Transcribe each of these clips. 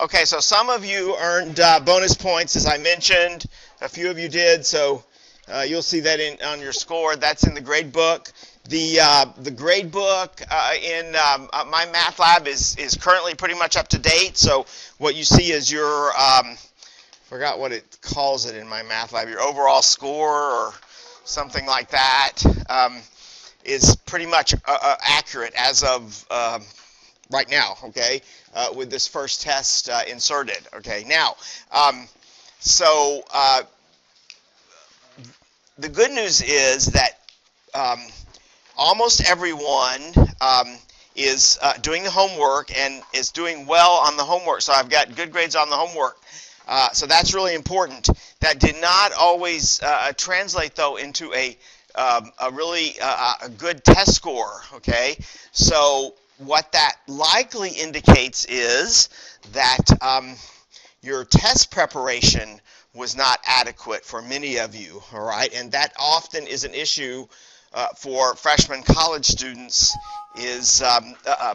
Okay, so some of you earned uh, bonus points, as I mentioned. A few of you did, so uh, you'll see that in, on your score. That's in the grade book. The uh, the grade book uh, in um, uh, MyMathLab is is currently pretty much up to date. So what you see is your um, forgot what it calls it in MyMathLab. Your overall score or something like that um, is pretty much uh, accurate as of um, right now. Okay, uh, with this first test inserted. Okay, now um, so the good news is that um, almost everyone um, is uh, doing the homework and is doing well on the homework. So I've got good grades on the homework. Uh, so that's really important. That did not always uh, translate, though, into a, um, a really uh, a good test score. Okay, so what that likely indicates is that um, your test preparation was not adequate for many of you. All right, and that often is an issue uh, for freshman college students is um, uh,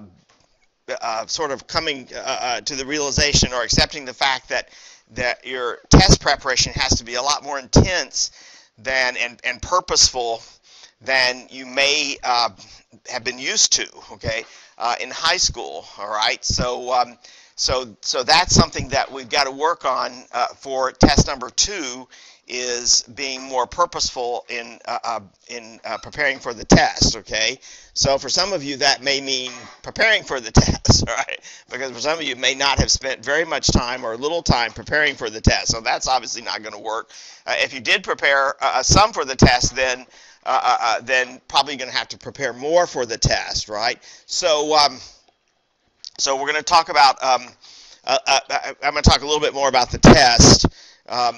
uh, uh sort of coming uh, uh, to the realization or accepting the fact that that your test preparation has to be a lot more intense than and, and purposeful than you may have been used to. Okay, in high school. All right, so. Um, so, so that's something that we've got to work on for test number two is being more purposeful in uh, uh, in uh, preparing for the test. Okay, so for some of you that may mean preparing for the test, right? Because for some of you may not have spent very much time or little time preparing for the test. So that's obviously not going to work. Uh, if you did prepare uh, some for the test, then uh, then probably going to have to prepare more for the test, right? So um, so we're going to talk about. Um, I'm going to talk a little bit more about the test. Um,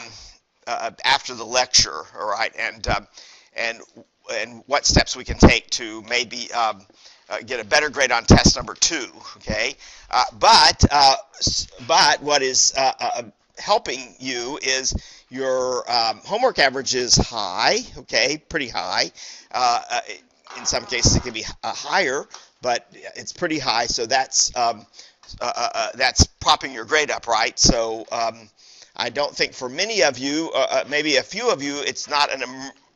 uh, after the lecture, all right, and um, and and what steps we can take to maybe um, uh, get a better grade on test number two, okay? Uh, but uh, but what is uh, uh, helping you is your um, homework average is high, okay, pretty high. in some cases, it can be higher, but it's pretty high. So that's um, that's propping your grade up, right? So um, I don't think for many of you, uh, uh, maybe a few of you, it's not an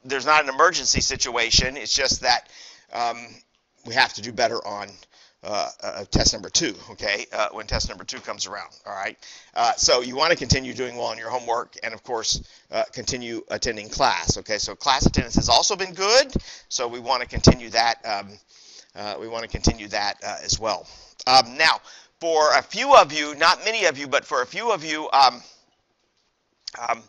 there's not an emergency situation. It's just that um, we have to do better on uh, uh, test number two, okay, uh, when test number two comes around, all right? Uh, so you want to continue doing well on your homework and, of course, uh, continue attending class, okay? So class attendance has also been good, so we want to continue that. Um, uh, we want to continue that as well. Um, now, for a few of you, not many of you, but for a few of you, um, um,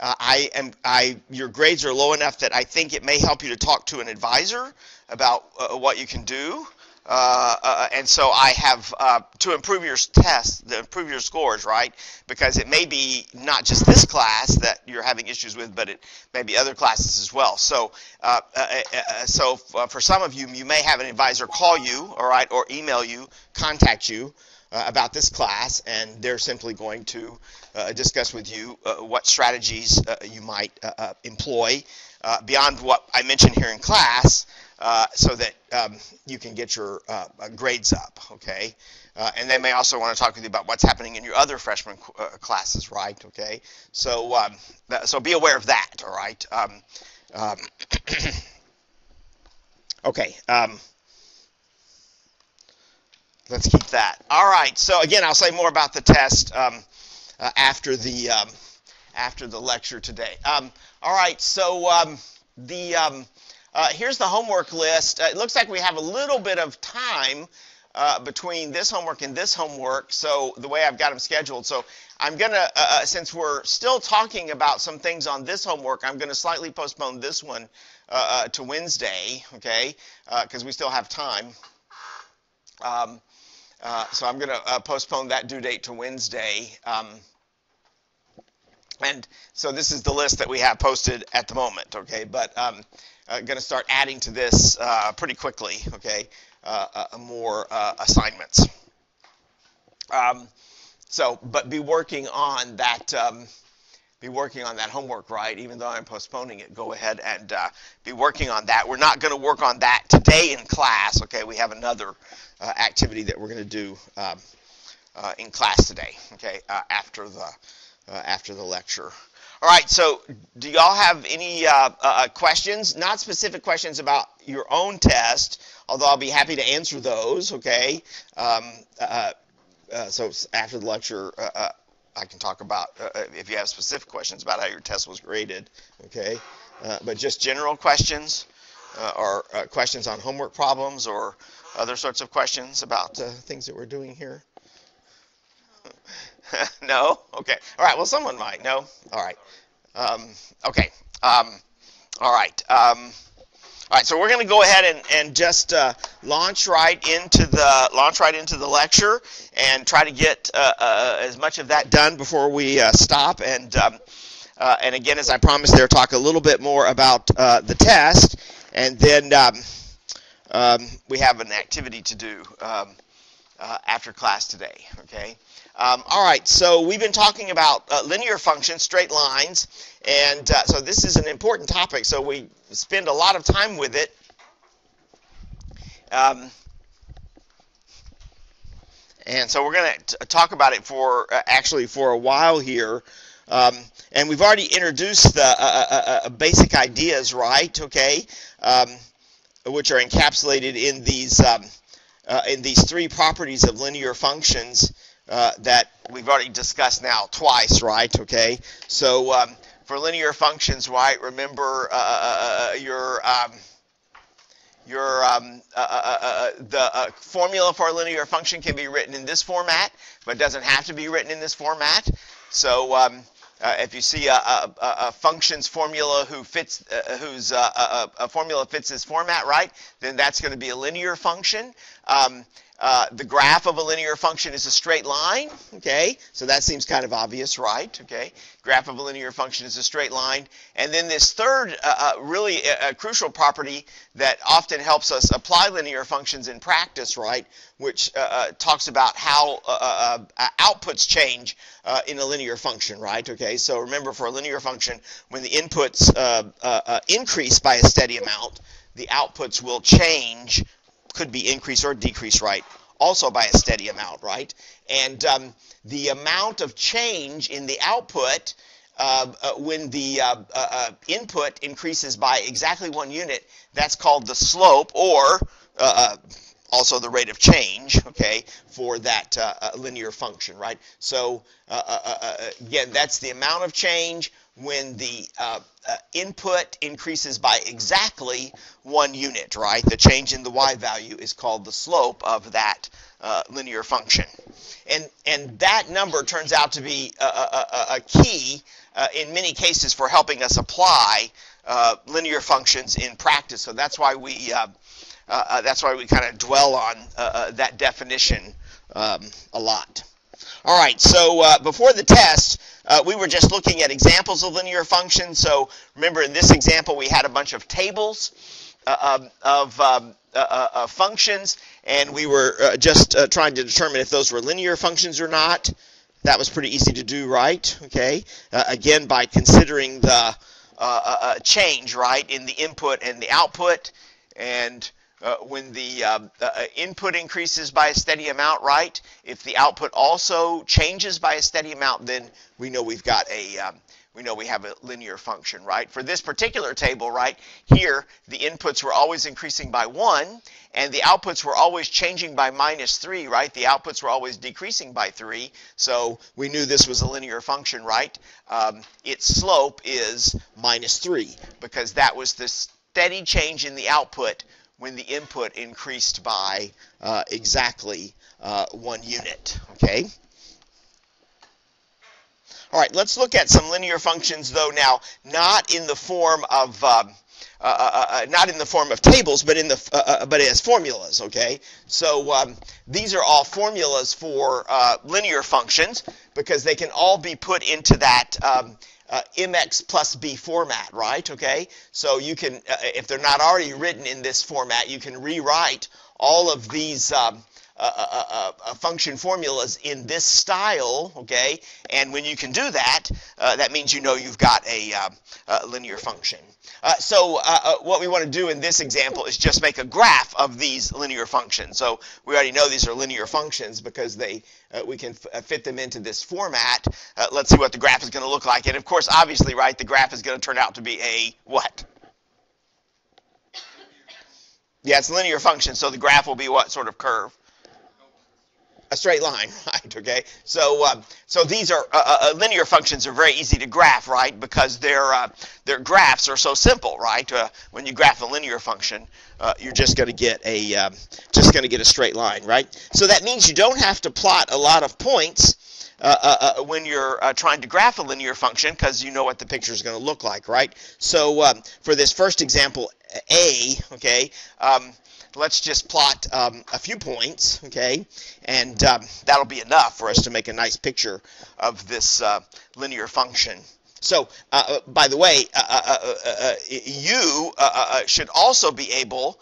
uh, I am I your grades are low enough that I think it may help you to talk to an advisor about uh, what you can do. Uh, uh and so I have uh, to improve your tests, to improve your scores, right? Because it may be not just this class that you're having issues with, but it may be other classes as well. So, uh, so for some of you, you may have an advisor call you, all right, or email you, contact you uh, about this class, and they're simply going to uh, discuss with you uh, what strategies uh, you might uh, employ beyond what I mentioned here in class, so that um, you can get your grades up. Okay, and they may also want to talk with you about what's happening in your other freshman classes, right? Okay, so um, so be aware of that. All right. Um, um okay. Um, let's keep that. All right. So again, I'll say more about the test um, uh, after the after the lecture today. All right. So the uh, here's the homework list. Uh, it looks like we have a little bit of time uh, between this homework and this homework. So the way I've got them scheduled. So I'm gonna, uh, uh, since we're still talking about some things on this homework, I'm gonna slightly postpone this one to Wednesday. Okay, because we still have time. Um, uh, so I'm going to uh, postpone that due date to Wednesday. Um, and so this is the list that we have posted at the moment, okay? But I'm um, uh, going to start adding to this uh, pretty quickly, okay? Uh, more assignments. Um, so, but be working on that. Um, be working on that homework, right? Even though I'm postponing it, go ahead and uh, be working on that. We're not going to work on that today in class, okay? We have another uh, activity that we're going to do um, uh, in class today. Okay, after the Uh, after the lecture. All right. So, do y'all have any uh, uh, uh, questions? Not specific questions about your own test, although I'll be happy to answer those. Okay. Um, uh, so after the lecture, I can talk about if you have specific questions about how your test was graded. Okay. but just general questions or questions on homework problems or other sorts of questions about things that we're doing here. no? Okay. All right. Well, someone might. No? All right. Um, okay. Um, all right. Um, all right. So we're going to go ahead and, and just uh, launch right into the launch right into the lecture and try to get uh, uh, as much of that done before we uh, stop. And um, uh, and again, as I promised, there talk a little bit more about uh, the test, and then um, um, we have an activity to do after class today. Okay. Um, all right, so we've been talking about uh, linear functions, straight lines, and uh, so this is an important topic, so we spend a lot of time with it. Um, and so we're going to talk about it for uh, actually for a while here. Um, and we've already introduced the uh, uh, uh, basic ideas, right? Okay, um, which are encapsulated in these um, in these three properties of linear functions. Uh, that we've already discussed now twice, right? Okay, so um, for linear functions, right? Remember uh, uh, uh your um, your um, the formula for a linear function can be written in this format, but doesn't have to be written in this format. So um, uh, if you see a, a, a, function's formula who fits, uh, whose uh, a, formula fits this format, right, then that's going to be a linear function. Um, uh, the graph of a linear function is a straight line, okay? So that seems kind of obvious, right? Okay, graph of a linear function is a straight line. And then this third, uh, uh really a, crucial property that often helps us apply linear functions in practice, right? Which uh, uh talks about how outputs change in a linear function, right? Okay, so remember for a linear function, when the inputs increase by a steady amount, the outputs will change could be increased or decreased, right? Also by a steady amount, right? And um, the amount of change in the output uh, uh, when the uh, uh, uh input increases by exactly one unit, that's called the slope or uh, also the rate of change, okay, for that linear function, right? So again, that's the amount of change when the uh, uh, input increases by exactly one unit, right? The change in the y value is called the slope of that uh, linear function. And, and that number turns out to be a, a, a key uh, in many cases for helping us apply uh, linear functions in practice. So that's why we, uh, that's why we kind of dwell on that definition um, a lot. All right, so before the test, uh, we were just looking at examples of linear functions. So remember in this example we had a bunch of tables uh, um, of um, uh, uh, uh, functions, and we were uh, just trying to determine if those were linear functions or not. That was pretty easy to do, right? Okay. again, by considering the change, right, in the input and the output, and uh, when the uh, uh, input increases by a steady amount, right? If the output also changes by a steady amount, then we know we've got a um, we know we have a linear function, right? For this particular table, right, here the inputs were always increasing by 1 and the outputs were always changing by minus 3, right? The outputs were always decreasing by 3, so we knew this was a linear function, right? Um, its slope is minus 3 because that was the steady change in the output when the input increased by uh, exactly uh, one unit. Okay. All right, let's look at some linear functions, though now not in the form of um, uh, uh, uh not in the form of tables, but in the uh, uh, but as formulas. Okay, so um, these are all formulas for linear functions because they can all be put into that um, uh, mx plus b format, right? Okay, so you can, uh, if they're not already written in this format, you can rewrite all of these um, uh, uh, function formulas in this style, okay? And when you can do that, that means you know you've got a, a linear function. Uh, so uh, uh, what we want to do in this example is just make a graph of these linear functions. So we already know these are linear functions because they uh, we can uh, fit them into this format. Uh, let's see what the graph is going to look like. And of course, obviously, right, the graph is going to turn out to be a what? Yeah, it's a linear function, so the graph will be what sort of curve? A straight line, right? Okay, so uh, so these are uh, uh, linear functions are very easy to graph, right? Because their uh, their graphs are so simple, right? Uh, when you graph a linear function, uh, you're just going to get a um, just going to get a straight line, right? So that means you don't have to plot a lot of points. When you're trying to graph a linear function, because you know what the picture is going to look like, right? So um, for this first example, A, okay, um, let's just plot um, a few points, okay, and um, that'll be enough for us to make a nice picture of this uh, linear function. So, uh, uh by the way, uh, uh, uh you should also be able,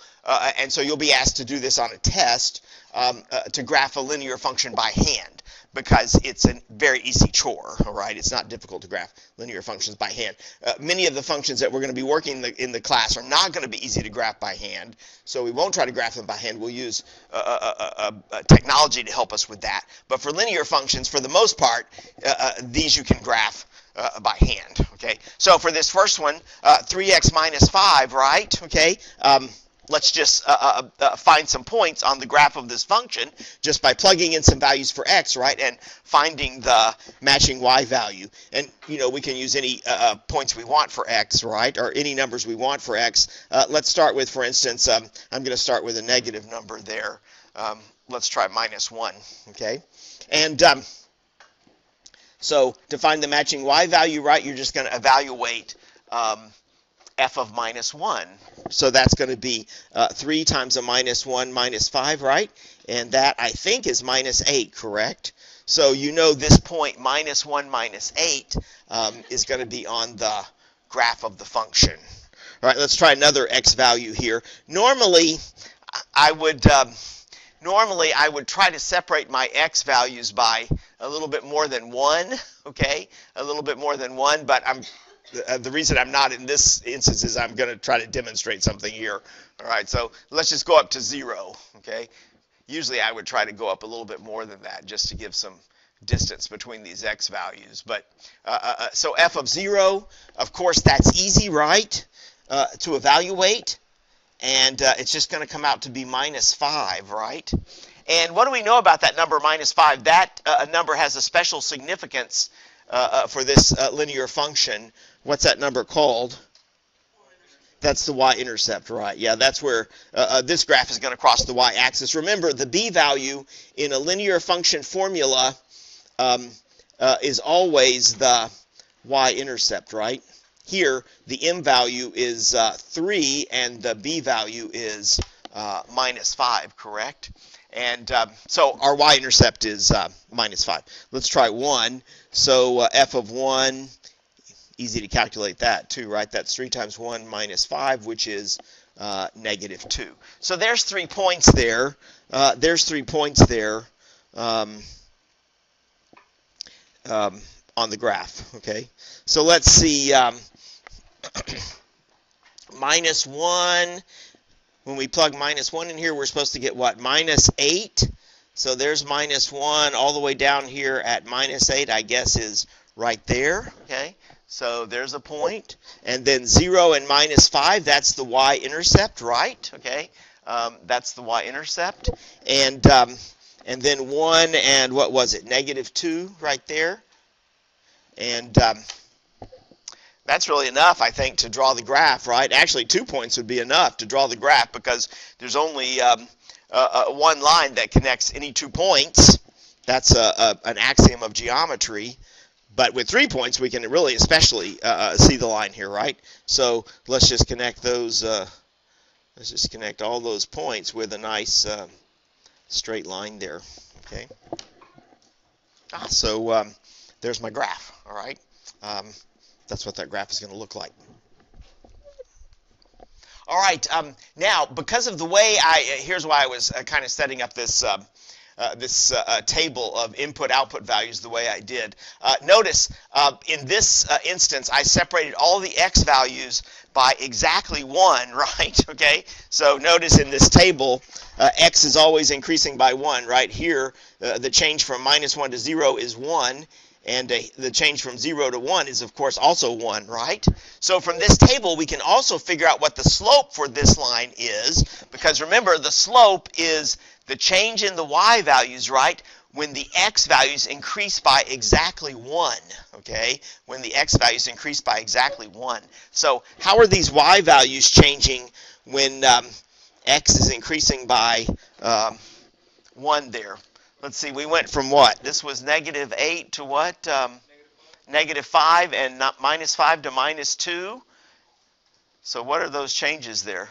and so you'll be asked to do this on a test, um, to graph a linear function by hand because it's a very easy chore, all right? It's not difficult to graph linear functions by hand. Uh, many of the functions that we're going to be working in the, in the class are not going to be easy to graph by hand, so we won't try to graph them by hand. We'll use uh, uh, uh technology to help us with that. But for linear functions, for the most part, uh, uh, these you can graph uh, by hand. Okay, so for this first one, uh, 3x minus 5, right? Okay, um, let's just uh, uh, uh, find some points on the graph of this function just by plugging in some values for x, right, and finding the matching y value. And, you know, we can use any uh, uh points we want for x, right, or any numbers we want for x. Uh, let's start with, for instance, um, I'm going to start with a negative number there. Um, let's try minus 1, okay? And um, so to find the matching y value, right, you're just going to evaluate um, f of minus 1. So that's going to be uh, 3 times a minus 1 minus 5, right? And that, I think, is minus 8, correct? So you know this point, minus 1 minus 8, um, is going to be on the graph of the function. All right, let's try another x value here. Normally, I would... Um, normally I would try to separate my x values by a little bit more than 1, okay? A little bit more than 1, but I'm uh, the reason I'm not in this instance is I'm going to try to demonstrate something here. All right, so let's just go up to zero, okay? Usually I would try to go up a little bit more than that just to give some distance between these x values. But uh, uh, uh so f of 0, of course, that's easy, right, uh, to evaluate. And uh, it's just going to come out to be minus 5, right? And what do we know about that number minus 5? That number has a special significance for this linear function what's that number called? That's the y-intercept, right? Yeah, that's where uh, uh, this graph is going to cross the y-axis. Remember, the b value in a linear function formula um, uh, is always the y-intercept, right? Here, the m value is uh, 3 and the b value is uh, minus 5, correct? And um, so our y-intercept is uh, minus 5. Let's try 1. So f of 1 easy to calculate that too, right? That's 3 times 1 minus 5, which is uh, negative 2. So there's three points there. Uh, there's three points there um, um, on the graph, okay? So let's see, um, minus 1, when we plug minus 1 in here, we're supposed to get what? Minus 8. So there's minus 1 all the way down here at minus 8, I guess, is right there, okay? So there's a point. And then 0 and minus 5, that's the y-intercept, right? Okay, um, that's the y-intercept. And, um, and then 1 and what was it, negative 2 right there. And um, that's really enough, I think, to draw the graph, right? Actually, two points would be enough to draw the graph because there's only um, uh, uh, one line that connects any two points. That's a, a, an axiom of geometry. But with three points, we can really especially uh, uh, see the line here, right? So let's just connect those. Uh, let's just connect all those points with a nice uh, straight line there. Okay. Ah, so um, there's my graph. All right. Um, that's what that graph is going to look like. All right. Um, now, because of the way I, here's why I was uh, kind of setting up this. Uh, uh, this uh, uh, table of input-output values the way I did. Uh, notice in this instance, I separated all the x values by exactly 1, right? Okay, so notice in this table, x is always increasing by 1, right? Here, the change from minus 1 to 0 is 1, and uh, the change from 0 to 1 is, of course, also 1, right? So from this table, we can also figure out what the slope for this line is, because remember, the slope is the change in the y values, right, when the x values increase by exactly 1, okay? When the x values increase by exactly 1. So how are these y values changing when um, x is increasing by um, 1 there? Let's see, we went from what? This was negative 8 to what? Um, negative 5 and not minus 5 to minus 2. So what are those changes there?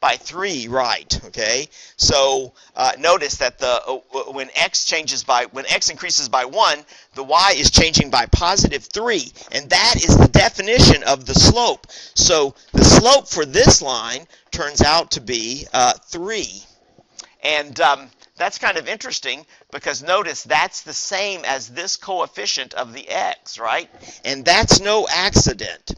By 3, right, okay? So uh, notice that the uh, when x changes by, when x increases by 1, the y is changing by positive 3. And that is the definition of the slope. So the slope for this line turns out to be uh, 3. And um, that's kind of interesting because notice that's the same as this coefficient of the x, right? And that's no accident.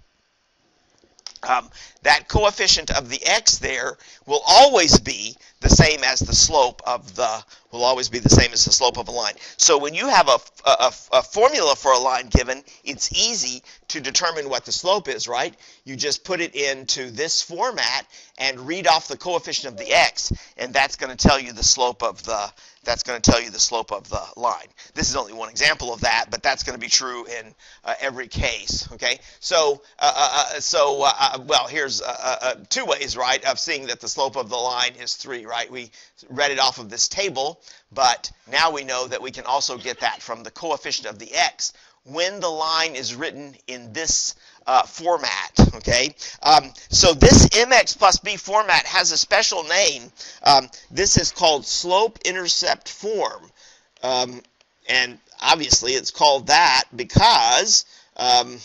Um, that coefficient of the x there will always be the same as the slope of the will always be the same as the slope of a line. So when you have a, a, a, formula for a line given, it's easy to determine what the slope is, right? You just put it into this format and read off the coefficient of the x, and that's going to tell you the slope of the that's going to tell you the slope of the line. This is only one example of that, but that's going to be true in uh, every case. Okay, so uh, uh, uh so uh, uh, well, here's two ways, right, of seeing that the slope of the line is three, right? We read it off of this table, but now we know that we can also get that from the coefficient of the x when the line is written in this uh, format. Okay, um, so this mx plus b format has a special name. Um, this is called slope-intercept form, um, and obviously it's called that because um,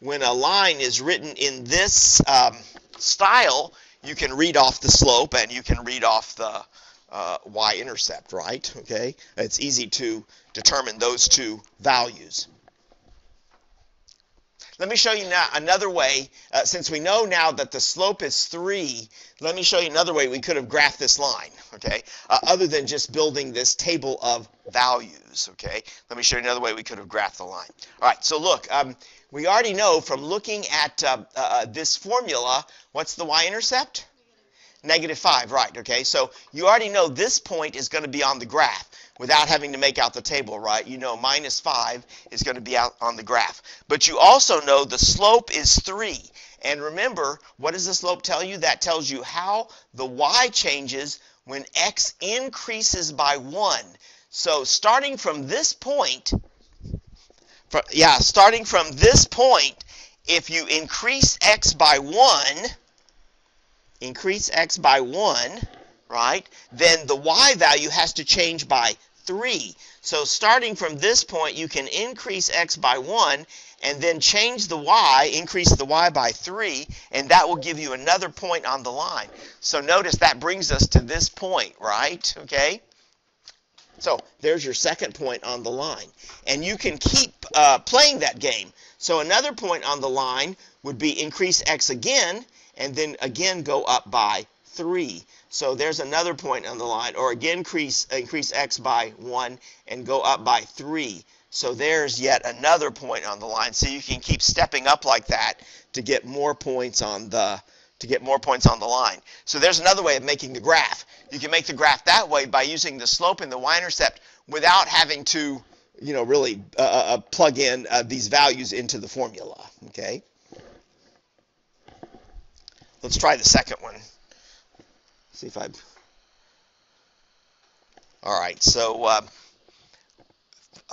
when a line is written in this um, style, you can read off the slope and you can read off the uh, y-intercept, right? Okay, it's easy to determine those two values. Let me show you now another way, uh, since we know now that the slope is 3, let me show you another way we could have graphed this line, okay, uh, other than just building this table of values, okay. Let me show you another way we could have graphed the line. All right, so look, um, we already know from looking at uh, uh this formula, what's the y-intercept? Negative 5, right, okay. So you already know this point is going to be on the graph without having to make out the table, right? You know minus 5 is going to be out on the graph. But you also know the slope is 3. And remember, what does the slope tell you? That tells you how the y changes when x increases by 1. So starting from this point, for, yeah, starting from this point, if you increase x by 1, increase x by 1, right, then the y value has to change by 3. So starting from this point, you can increase x by 1 and then change the y, increase the y by 3, and that will give you another point on the line. So notice that brings us to this point, right? Okay? So there's your second point on the line. And you can keep uh, playing that game. So another point on the line would be increase x again, and then again go up by 3. So there's another point on the line, or again increase, increase x by 1 and go up by 3. So there's yet another point on the line. So you can keep stepping up like that to get more points on the to get more points on the line. So there's another way of making the graph. You can make the graph that way by using the slope and the y-intercept without having to, you know, really uh, uh, uh plug in uh, these values into the formula. Okay. Let's try the second one. See if I. All right, so uh,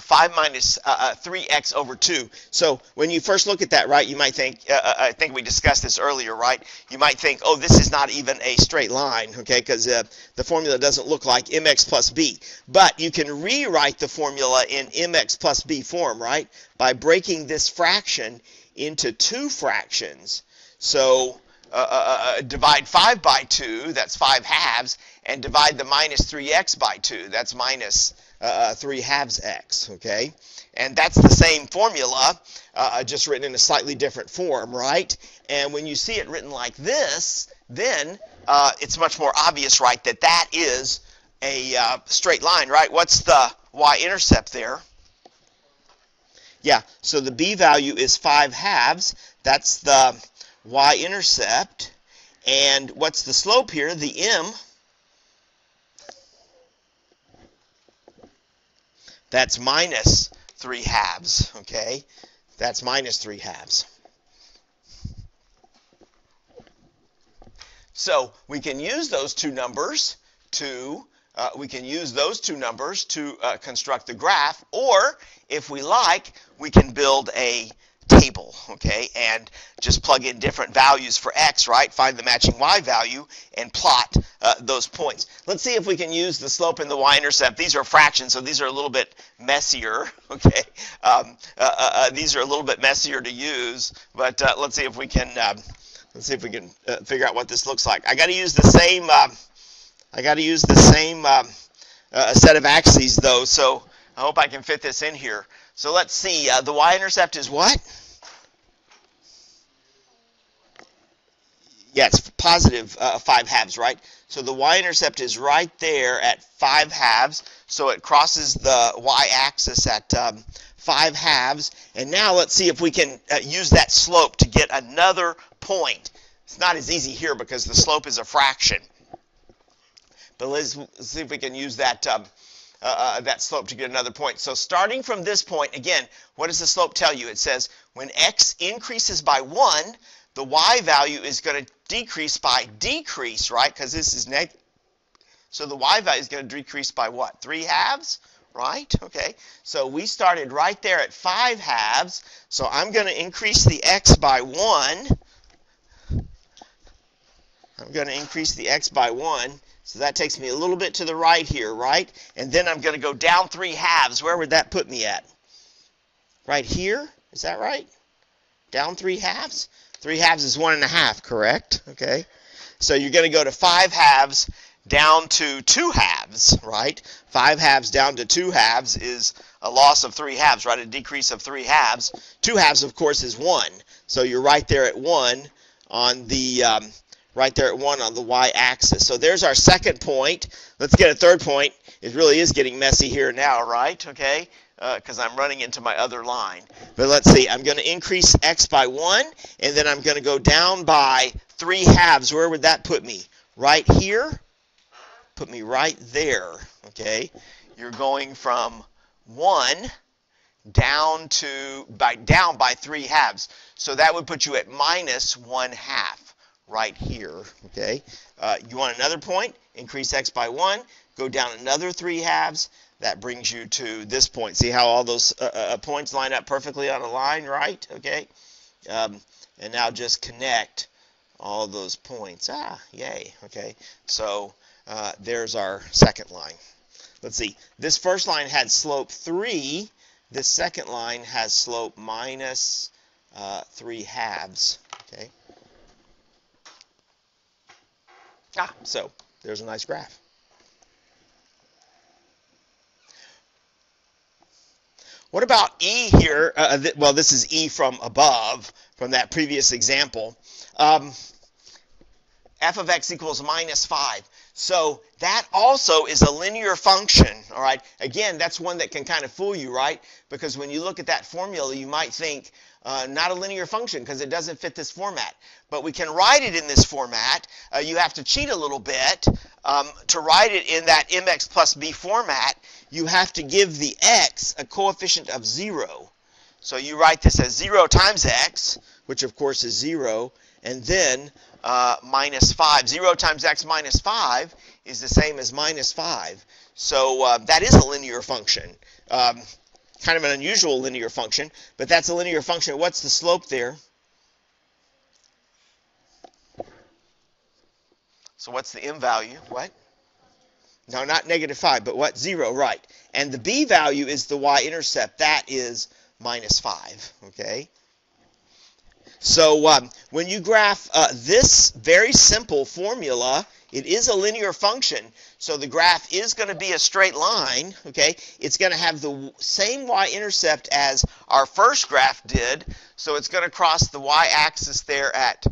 5 minus, uh, 3x uh, over 2. So when you first look at that, right, you might think, uh, uh, I think we discussed this earlier, right? You might think, oh, this is not even a straight line, okay, because uh, the formula doesn't look like mx plus b. But you can rewrite the formula in mx plus b form, right, by breaking this fraction into two fractions. So uh, uh, uh divide 5 by 2, that's 5 halves, and divide the minus 3x by 2, that's minus, uh, 3 halves x, okay? And that's the same formula, just written in a slightly different form, right? And when you see it written like this, then it's much more obvious, right, that that is a straight line, right? What's the y-intercept there? Yeah, so the b value is 5 halves. That's the y-intercept. And what's the slope here? The m. That's minus 3 halves, okay? That's minus 3 halves. So we can use those two numbers to uh, we can use those two numbers to uh, construct the graph, or if we like, we can build a table, okay, and just plug in different values for x, right? Find the matching y value and plot uh, those points. Let's see if we can use the slope and the y-intercept. These are fractions, so these are a little bit messier, okay? Um, uh, uh, uh, these are a little bit messier to use, but let's see if we can um, let's see if we can figure out what this looks like. I got to use the same um, I got to use the same um, uh, set of axes though, so I hope I can fit this in here. So let's see, uh, the y-intercept is what? Yeah, it's positive uh, 5 halves, right? So the y-intercept is right there at 5 halves, so it crosses the y-axis at um, 5 halves. And now let's see if we can uh, use that slope to get another point. It's not as easy here because the slope is a fraction. But let's, see if we can use that, um, uh, uh, that slope to get another point. So starting from this point, again, what does the slope tell you? It says when x increases by 1, the y value is going to decrease by decrease, right? Because this is negative. So the y value is going to decrease by what? 3 halves? Right? Okay. So we started right there at 5 halves. So I'm going to increase the x by 1. I'm going to increase the x by 1. So that takes me a little bit to the right here, right? And then I'm going to go down three halves. Where would that put me at? Right here? Is that right? Down three halves? Three halves is one and a half, correct? Okay. So you're going to go to five halves down to two halves, right? Five halves down to two halves is a loss of three halves, right? A decrease of three halves. Two halves, of course, is one. So you're right there at one on the um, right there at 1 on the y-axis. So there's our second point. Let's get a third point. It really is getting messy here now, right? Okay, because uh, I'm running into my other line. But let's see. I'm going to increase x by 1, and then I'm going to go down by 3 halves. Where would that put me? Right here? Put me right there, okay? You're going from 1 down to by down by 3 halves. So that would put you at minus 1 half right here, okay? Uh, you want another point, increase x by 1, go down another 3 halves, that brings you to this point. See how all those uh, uh, uh, points line up perfectly on a line, right? Okay? Um, and now just connect all those points. Ah, yay, okay? So uh, there's our second line. Let's see. This first line had slope 3. This second line has slope minus, uh, 3 halves, okay? Ah, so there's a nice graph. What about E here? Uh, th well, this is E from above, from that previous example. Um, f of x equals minus 5. So that also is a linear function, all right? Again, that's one that can kind of fool you, right? Because when you look at that formula, you might think, uh, not a linear function because it doesn't fit this format. But we can write it in this format. Uh, you have to cheat a little bit. Um, to write it in that mx plus b format, you have to give the x a coefficient of 0. So you write this as 0 times x, which of course is 0, and then uh, minus 5. 0 times x minus 5 is the same as minus 5. So uh, that is a linear function. Um, kind of an unusual linear function, but that's a linear function. What's the slope there? So what's the m value? What? No, not negative 5, but what? 0, right. And the b value is the y-intercept. That is minus 5, okay? So um, when you graph uh, this very simple formula, it is a linear function. So the graph is going to be a straight line, okay? It's going to have the same y-intercept as our first graph did. So it's going to cross the y-axis there at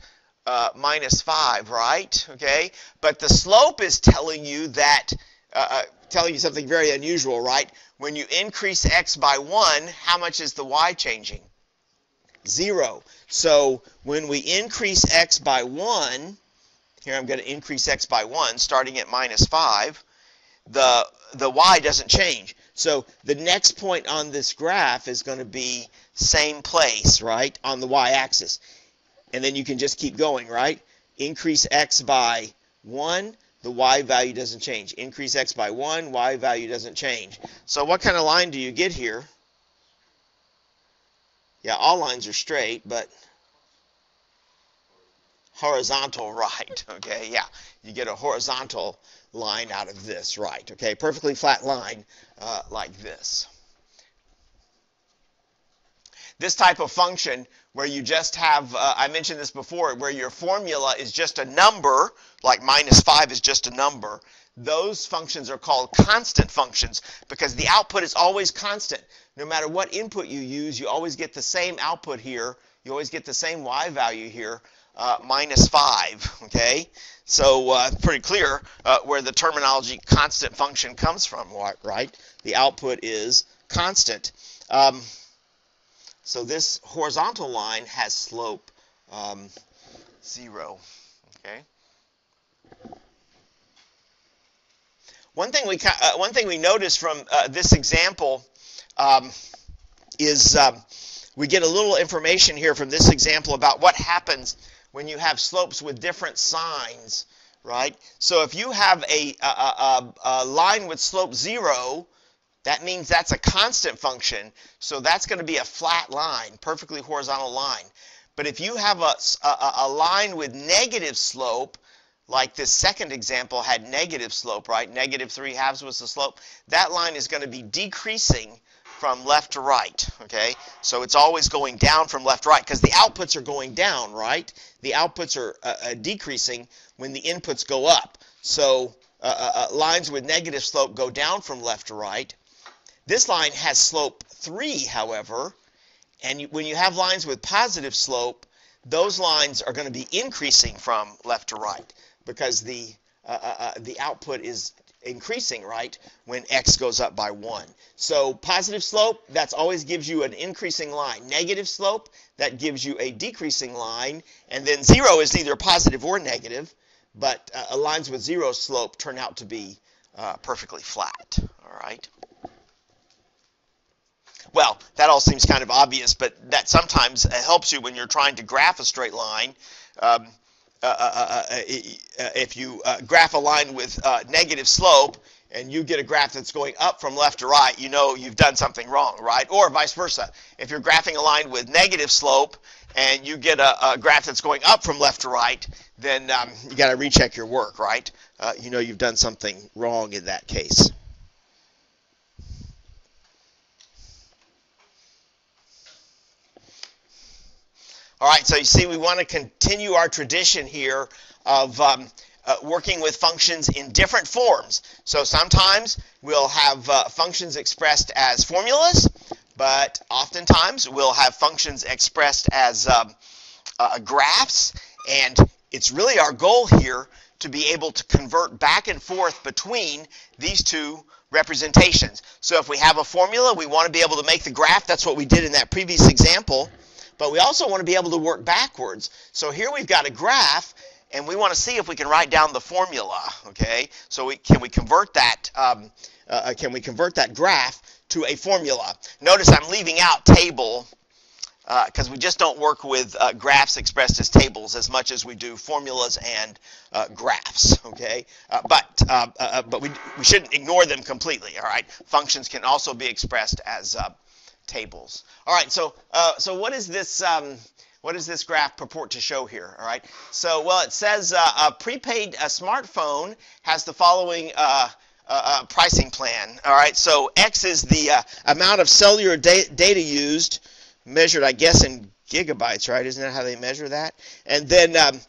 uh, minus 5, right? Okay? But the slope is telling you that, uh, uh telling you something very unusual, right? When you increase x by 1, how much is the y changing? 0. So when we increase x by 1, here I'm going to increase x by 1, starting at minus 5, the, the y doesn't change. So the next point on this graph is going to be same place, right, on the y-axis. And then you can just keep going, right? Increase x by 1, the y value doesn't change. Increase x by 1, y value doesn't change. So what kind of line do you get here? Yeah, all lines are straight, but horizontal right, okay? Yeah, you get a horizontal line out of this, right, okay? Perfectly flat line uh, like this. This type of function where you just have, uh, I mentioned this before, where your formula is just a number, like minus 5 is just a number, those functions are called constant functions because the output is always constant. No matter what input you use, you always get the same output here. You always get the same y value here, uh, minus 5. Okay? So uh, pretty clear uh, where the terminology constant function comes from, right? The output is constant. Um, so this horizontal line has slope um, 0. Okay? One thing we uh, one thing we notice from uh, this example um, is um, we get a little information here from this example about what happens when you have slopes with different signs, right? So if you have a, a, a, a line with slope zero, that means that's a constant function. So that's going to be a flat line, perfectly horizontal line. But if you have a, a, a line with negative slope, like this second example had negative slope, right? Negative 3 halves was the slope. That line is going to be decreasing from left to right, okay? So it's always going down from left to right because the outputs are going down, right? The outputs are uh, uh, decreasing when the inputs go up. So uh, uh, uh lines with negative slope go down from left to right. This line has slope 3, however, and you, when you have lines with positive slope, those lines are going to be increasing from left to right because the uh, the output is increasing, right, when x goes up by 1. So positive slope, that always gives you an increasing line. Negative slope, that gives you a decreasing line. And then 0 is either positive or negative, but uh, lines with 0 slope turn out to be uh, perfectly flat, all right? Well, that all seems kind of obvious, but that sometimes helps you when you're trying to graph a straight line. Um, uh, uh, uh, if you graph a line with negative slope and you get a graph that's going up from left to right, you know you've done something wrong, right? Or vice versa. If you're graphing a line with negative slope and you get a, a graph that's going up from left to right, then um, you got to recheck your work, right? You know you've done something wrong in that case. All right, so you see, we want to continue our tradition here of um, uh, working with functions in different forms. So sometimes we'll have uh, functions expressed as formulas, but oftentimes we'll have functions expressed as um, uh, graphs, and it's really our goal here to be able to convert back and forth between these two representations. So if we have a formula, we want to be able to make the graph. That's what we did in that previous example but we also want to be able to work backwards. So here we've got a graph, and we want to see if we can write down the formula. Okay, so we, can we convert that? Um, uh, uh, can we convert that graph to a formula? Notice I'm leaving out table because uh, we just don't work with uh, graphs expressed as tables as much as we do formulas and uh, graphs. Okay, uh, but uh, but we we shouldn't ignore them completely. All right, functions can also be expressed as tables. All right, so uh, so what is this? Um, what does this graph purport to show here? All right, so well, it says uh, a prepaid a smartphone has the following uh, uh, uh pricing plan. All right, so X is the uh, amount of cellular da- data used, measured, I guess, in gigabytes, right? Isn't that how they measure that? And then um,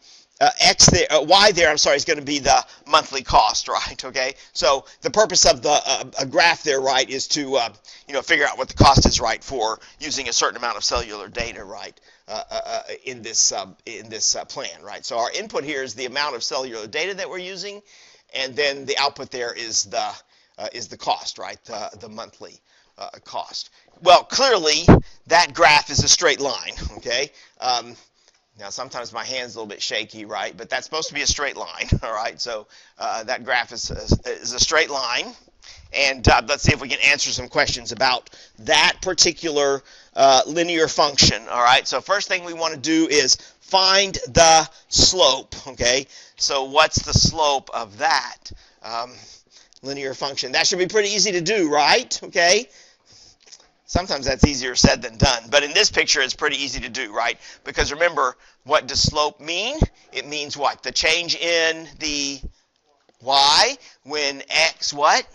uh, X there, uh, Y there, I'm sorry, is going to be the monthly cost, right? Okay, so the purpose of the uh, a graph there, right, is to uh, you know figure out what the cost is, right, for using a certain amount of cellular data, right, uh, uh, in this in this plan, right? So our input here is the amount of cellular data that we're using, and then the output there is the is the cost, right, the, the monthly cost. Well, clearly that graph is a straight line, okay. Um, now, sometimes my hand's a little bit shaky, right? But that's supposed to be a straight line, all right? So uh, that graph is a, is a straight line. And uh, let's see if we can answer some questions about that particular uh, linear function, all right? So first thing we want to do is find the slope, okay? So what's the slope of that um, linear function? That should be pretty easy to do, right? Okay? Sometimes that's easier said than done. But in this picture, it's pretty easy to do, right? Because remember, what does slope mean? It means what? The change in the y when x what?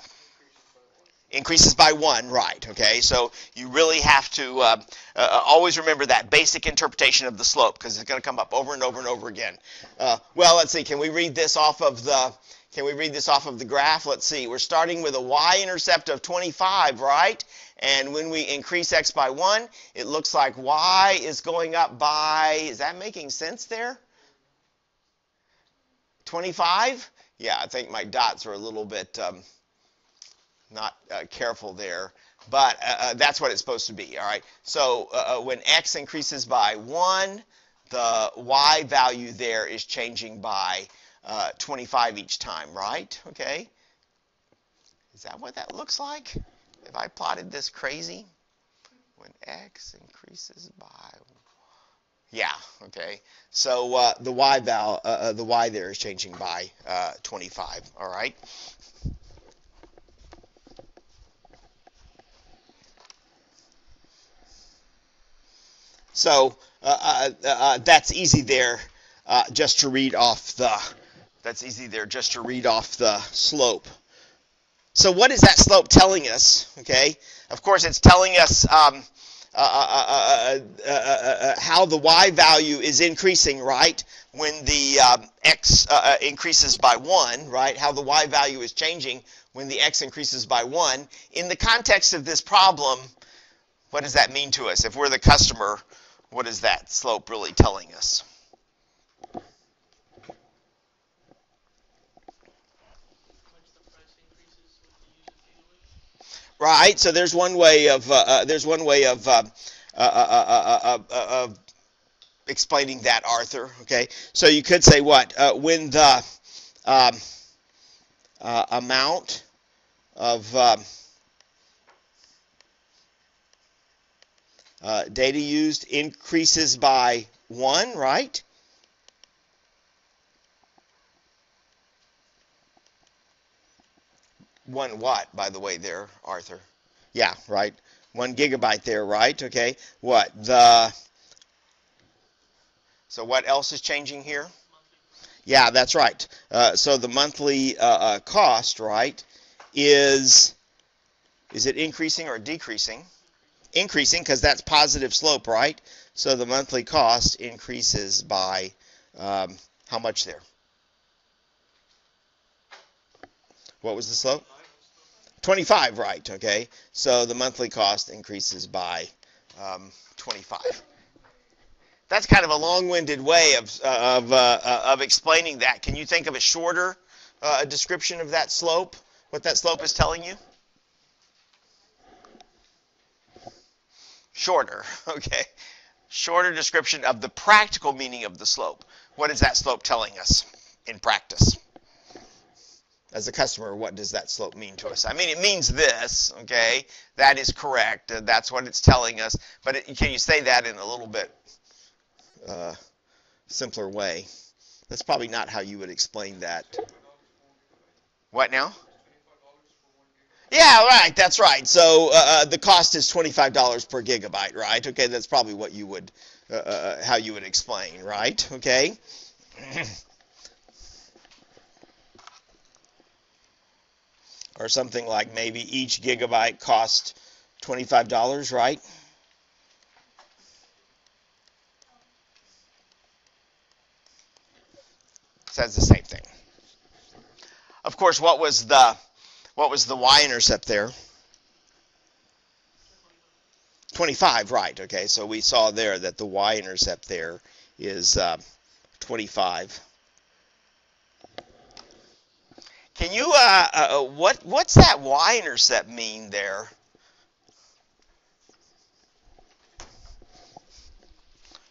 Increases by 1, right, okay? So you really have to uh, uh, always remember that basic interpretation of the slope because it's going to come up over and over and over again. Uh, well, let's see. Can we read this off of the can we read this off of the graph? Let's see. We're starting with a y-intercept of 25, right? And when we increase x by 1, it looks like y is going up by, is that making sense there? 25? Yeah, I think my dots are a little bit um, not uh, careful there. But uh, uh, that's what it's supposed to be, all right? So uh, uh, when x increases by 1, the y value there is changing by uh, 25 each time, right? Okay. Is that what that looks like? If I plotted this crazy, when x increases by, yeah, okay. So uh, the y val, uh, uh the y there is changing by uh, 25. All right. So uh, that's easy there, just to read off the that's easy there just to read off the slope. So what is that slope telling us? Okay, of course it's telling us um, uh, uh, uh, how the y value is increasing, right? When the um, x increases by 1, right? How the y value is changing when the x increases by 1. In the context of this problem, what does that mean to us? If we're the customer, what is that slope really telling us? Right? So there's one way of uh, uh, there's one way of uh, uh, uh explaining that, Arthur. Okay, so you could say what when the um, amount of um, data used increases by one, right? One watt, by the way, there, Arthur. Yeah, right. One gigabyte there, right? Okay. What the? So what else is changing here? Yeah, that's right. Uh, so the monthly uh, uh, cost, right, is is it increasing or decreasing? Increasing because that's positive slope, right? So the monthly cost increases by um, how much there? What was the slope? 25, right, okay? So the monthly cost increases by um, 25. That's kind of a long-winded way of, uh, of, uh, uh, of explaining that. Can you think of a shorter uh, description of that slope, what that slope is telling you? Shorter, okay. Shorter description of the practical meaning of the slope. What is that slope telling us in practice? As a customer, what does that slope mean to us? I mean, it means this, okay? That is correct. Uh, that's what it's telling us. But it, can you say that in a little bit uh, simpler way? That's probably not how you would explain that. What now? Yeah, right. That's right. So uh, uh the cost is twenty-five dollars per gigabyte, right? Okay, that's probably what you would, uh, uh, how you would explain, right? Okay. or something like maybe each gigabyte cost $25, right? Says the same thing. Of course, what was the what was the y-intercept there? 25, right? Okay, so we saw there that the y-intercept there is uh, 25. Can you uh, uh, uh, what what's that y-intercept mean there?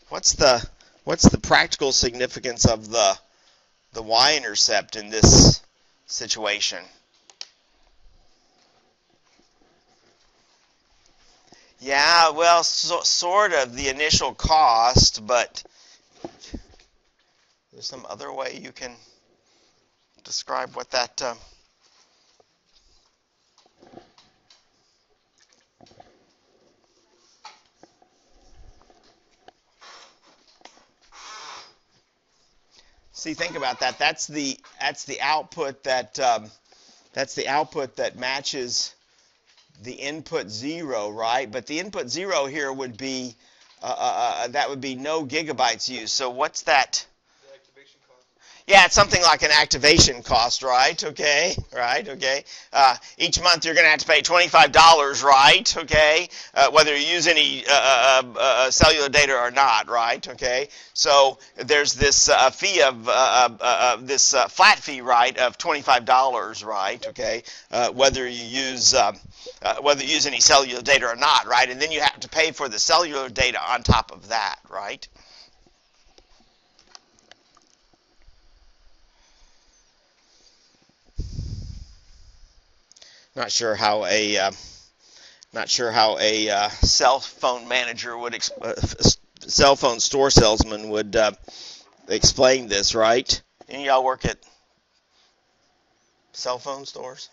What's the what's the practical significance of the the y-intercept in this situation? Yeah, well, so, sort of the initial cost, but there's some other way you can describe what that. Uh, See, think about that. That's the that's the output that um, that's the output that matches the input zero, right? But the input zero here would be uh, uh, uh that would be no gigabytes used. So what's that? Yeah, it's something like an activation cost, right? Okay, right? Okay. Uh, each month you're going to have to pay $25, right? Okay, uh, whether you use any uh, uh, uh, uh cellular data or not, right? Okay. So there's this fee of this flat fee, right, of $25, right? Okay, whether you use whether you use any cellular data or not, right? And then you have to pay for the cellular data on top of that, right? Not sure how a uh, not sure how a uh, cell phone manager would exp- uh, cell phone store salesman would uh, explain this, right? Any y'all work at cell phone stores?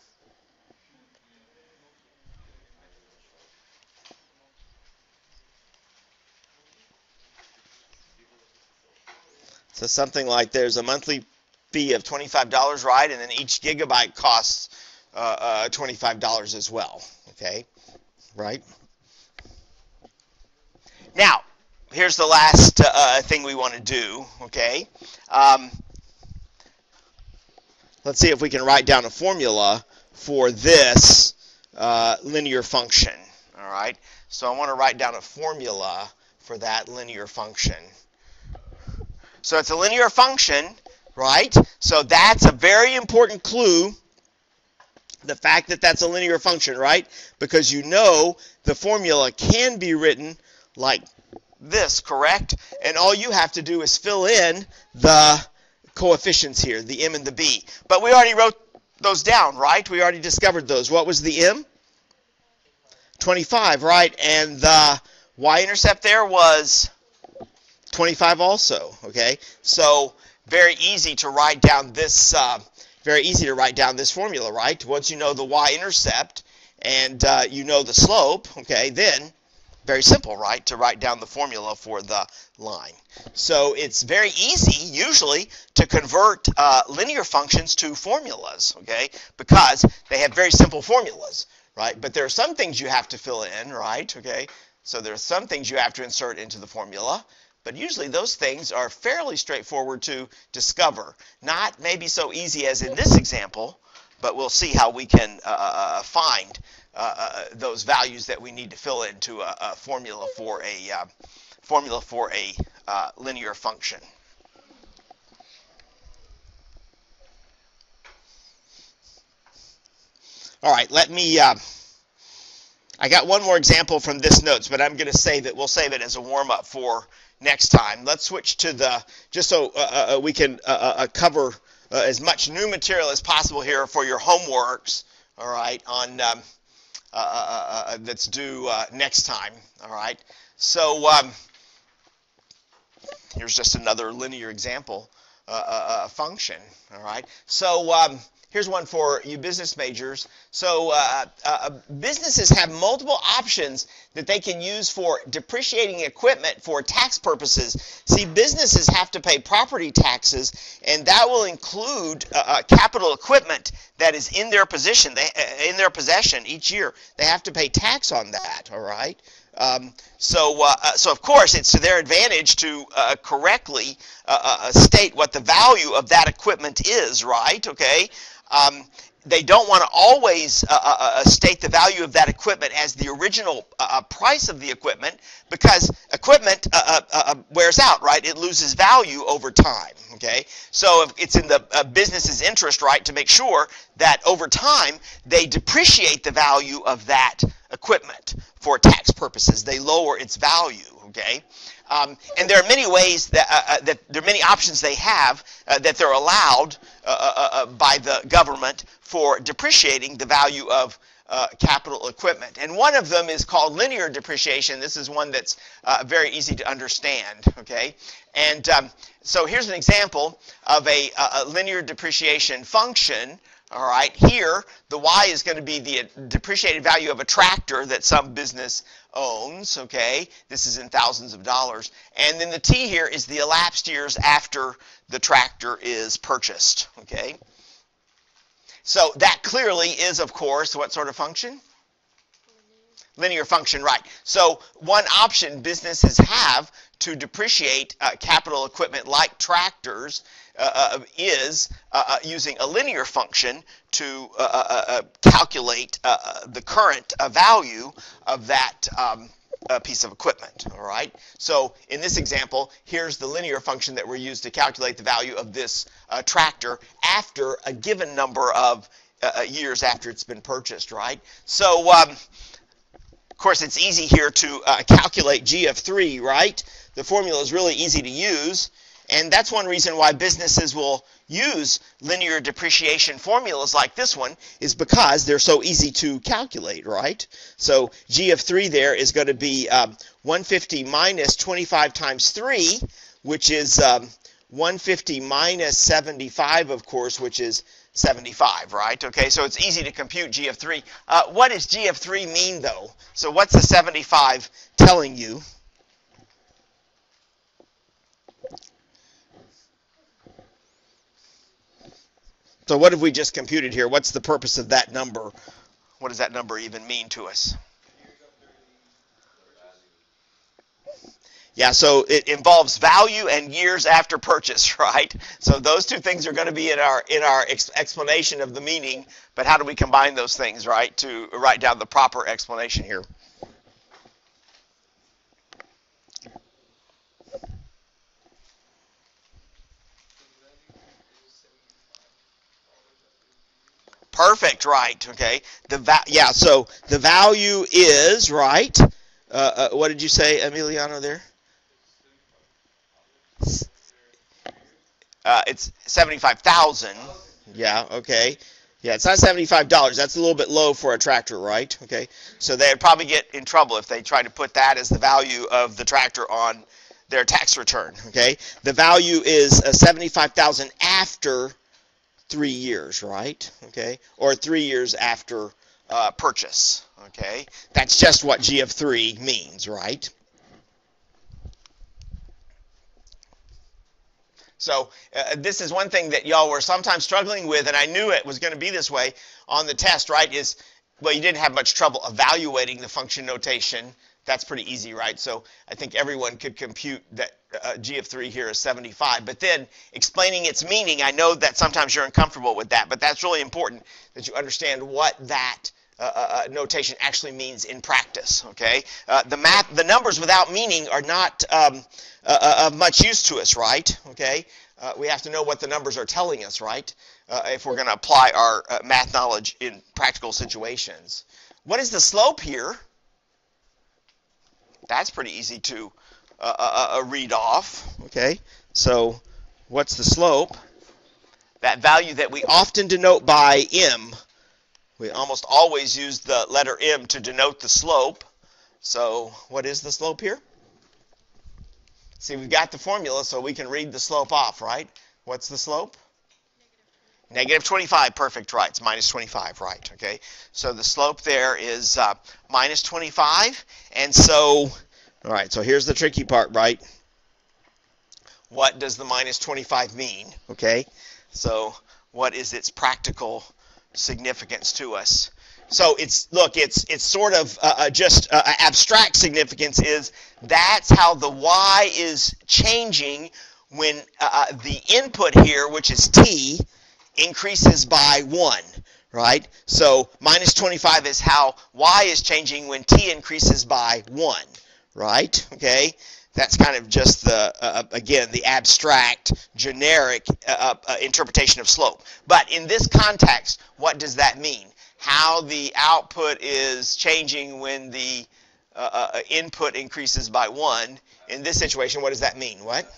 So something like there's a monthly fee of $25, right? And then each gigabyte costs uh, uh, $25 as well. Okay, right? Now, here's the last uh, thing we want to do. Okay, um, let's see if we can write down a formula for this uh, linear function. All right, so I want to write down a formula for that linear function. So it's a linear function, right? So that's a very important clue the fact that that's a linear function, right? Because you know the formula can be written like this, correct? And all you have to do is fill in the coefficients here, the m and the b. But we already wrote those down, right? We already discovered those. What was the m? 25, right? And the y-intercept there was 25 also, okay? So very easy to write down this uh, very easy to write down this formula, right? Once you know the y-intercept and uh, you know the slope, okay, then very simple, right, to write down the formula for the line. So it's very easy, usually, to convert uh, linear functions to formulas, okay, because they have very simple formulas, right? But there are some things you have to fill in, right, okay? So there are some things you have to insert into the formula. But usually those things are fairly straightforward to discover. Not maybe so easy as in this example, but we'll see how we can uh, uh, uh find uh, uh, those values that we need to fill into a, a formula for a uh, formula for a linear function. All right, let me. I got one more example from this notes, but I'm going to save it. We'll save it as a warm up for next time. Let's switch to the, just so uh, uh, uh we can uh, uh, uh cover as much new material as possible here for your homeworks, all right, on um, that's due next time, all right. So um, here's just another linear example function, all right. So um, Here's one for you business majors. So uh, uh, uh, businesses have multiple options that they can use for depreciating equipment for tax purposes. See, businesses have to pay property taxes, and that will include uh, uh capital equipment that is in their position, they, uh, in their possession each year. They have to pay tax on that. All right. Um, so, uh, uh, so of course, it's to their advantage to uh, correctly uh, uh, state what the value of that equipment is, right? Okay. Um, they don't want to always uh, uh, uh, state the value of that equipment as the original uh, uh price of the equipment because equipment uh, uh, wears out, right? It loses value over time. Okay, so it's in the business's interest, right, to make sure that over time they depreciate the value of that equipment for tax purposes. They lower its value. Okay. Um, and there are many ways that, uh, uh, that there are many options they have uh, that they're allowed uh, uh, uh, by the government for depreciating the value of capital equipment. And one of them is called linear depreciation. This is one that's very easy to understand. Okay, and um, so here's an example of a, a linear depreciation function all right, here the Y is going to be the depreciated value of a tractor that some business owns. Okay, this is in thousands of dollars. And then the T here is the elapsed years after the tractor is purchased. Okay, so that clearly is, of course, what sort of function? Linear function, right. So one option businesses have to depreciate uh, capital equipment like tractors uh, uh, is uh, uh, using a linear function to uh, calculate the current value of that um, piece of equipment. All right. So in this example, here's the linear function that we're used to calculate the value of this tractor after a given number of years after it's been purchased. Right. So. Um, course, it's easy here to calculate G of 3, right? The formula is really easy to use. And that's one reason why businesses will use linear depreciation formulas like this one is because they're so easy to calculate, right? So G of 3 there is going to be um, 150 minus 25 times 3, which is um, 150 minus 75, of course, which is 75, right? Okay, so it's easy to compute G of 3. Uh, what does G of 3 mean, though? So what's the 75 telling you? So what have we just computed here? What's the purpose of that number? What does that number even mean to us? Yeah, so it involves value and years after purchase, right? So those two things are going to be in our in our ex- explanation of the meaning, but how do we combine those things, right, to write down the proper explanation here? Perfect, right? Okay. The yeah. So the value is right. Uh, uh, what did you say, Emiliano? There. Uh, it's seventy-five thousand. Yeah. Okay. Yeah, it's not seventy-five dollars. That's a little bit low for a tractor, right? Okay. So they'd probably get in trouble if they tried to put that as the value of the tractor on their tax return. Okay. The value is uh, seventy-five thousand after three years, right? Okay, or three years after uh, purchase. Okay, that's just what G of three means, right? So uh, this is one thing that y'all were sometimes struggling with, and I knew it was going to be this way on the test, right? Is well, you didn't have much trouble evaluating the function notation that's pretty easy, right? So I think everyone could compute that uh, G of 3 here is 75. But then explaining its meaning, I know that sometimes you're uncomfortable with that, but that's really important that you understand what that uh, uh, uh notation actually means in practice. Okay, uh, the math, the numbers without meaning are not um, of much use to us, right? Okay, we have to know what the numbers are telling us, right? if we're going to apply our math knowledge in practical situations. What is the slope here? That's pretty easy to read off. Okay, so what's the slope? That value that we often denote by m. We almost always use the letter m to denote the slope. So what is the slope here? See, we've got the formula, so we can read the slope off, right? What's the slope? Negative 25, perfect, right. It's minus 25, right, okay. So the slope there is uh, minus 25, and so, all right, so here's the tricky part, right? What does the minus 25 mean, okay? So what is its practical significance to us? so it's look, it's it's sort of uh, uh just uh, uh, abstract significance is that's how the y is changing when uh, the input here, which is t, increases by one, right? So minus 25 is how y is changing when t increases by one, right? Okay. That's kind of just the, uh, again, the abstract, generic uh, uh, interpretation of slope. But in this context, what does that mean? How the output is changing when the uh, uh, uh, input increases by one. In this situation, what does that mean? What?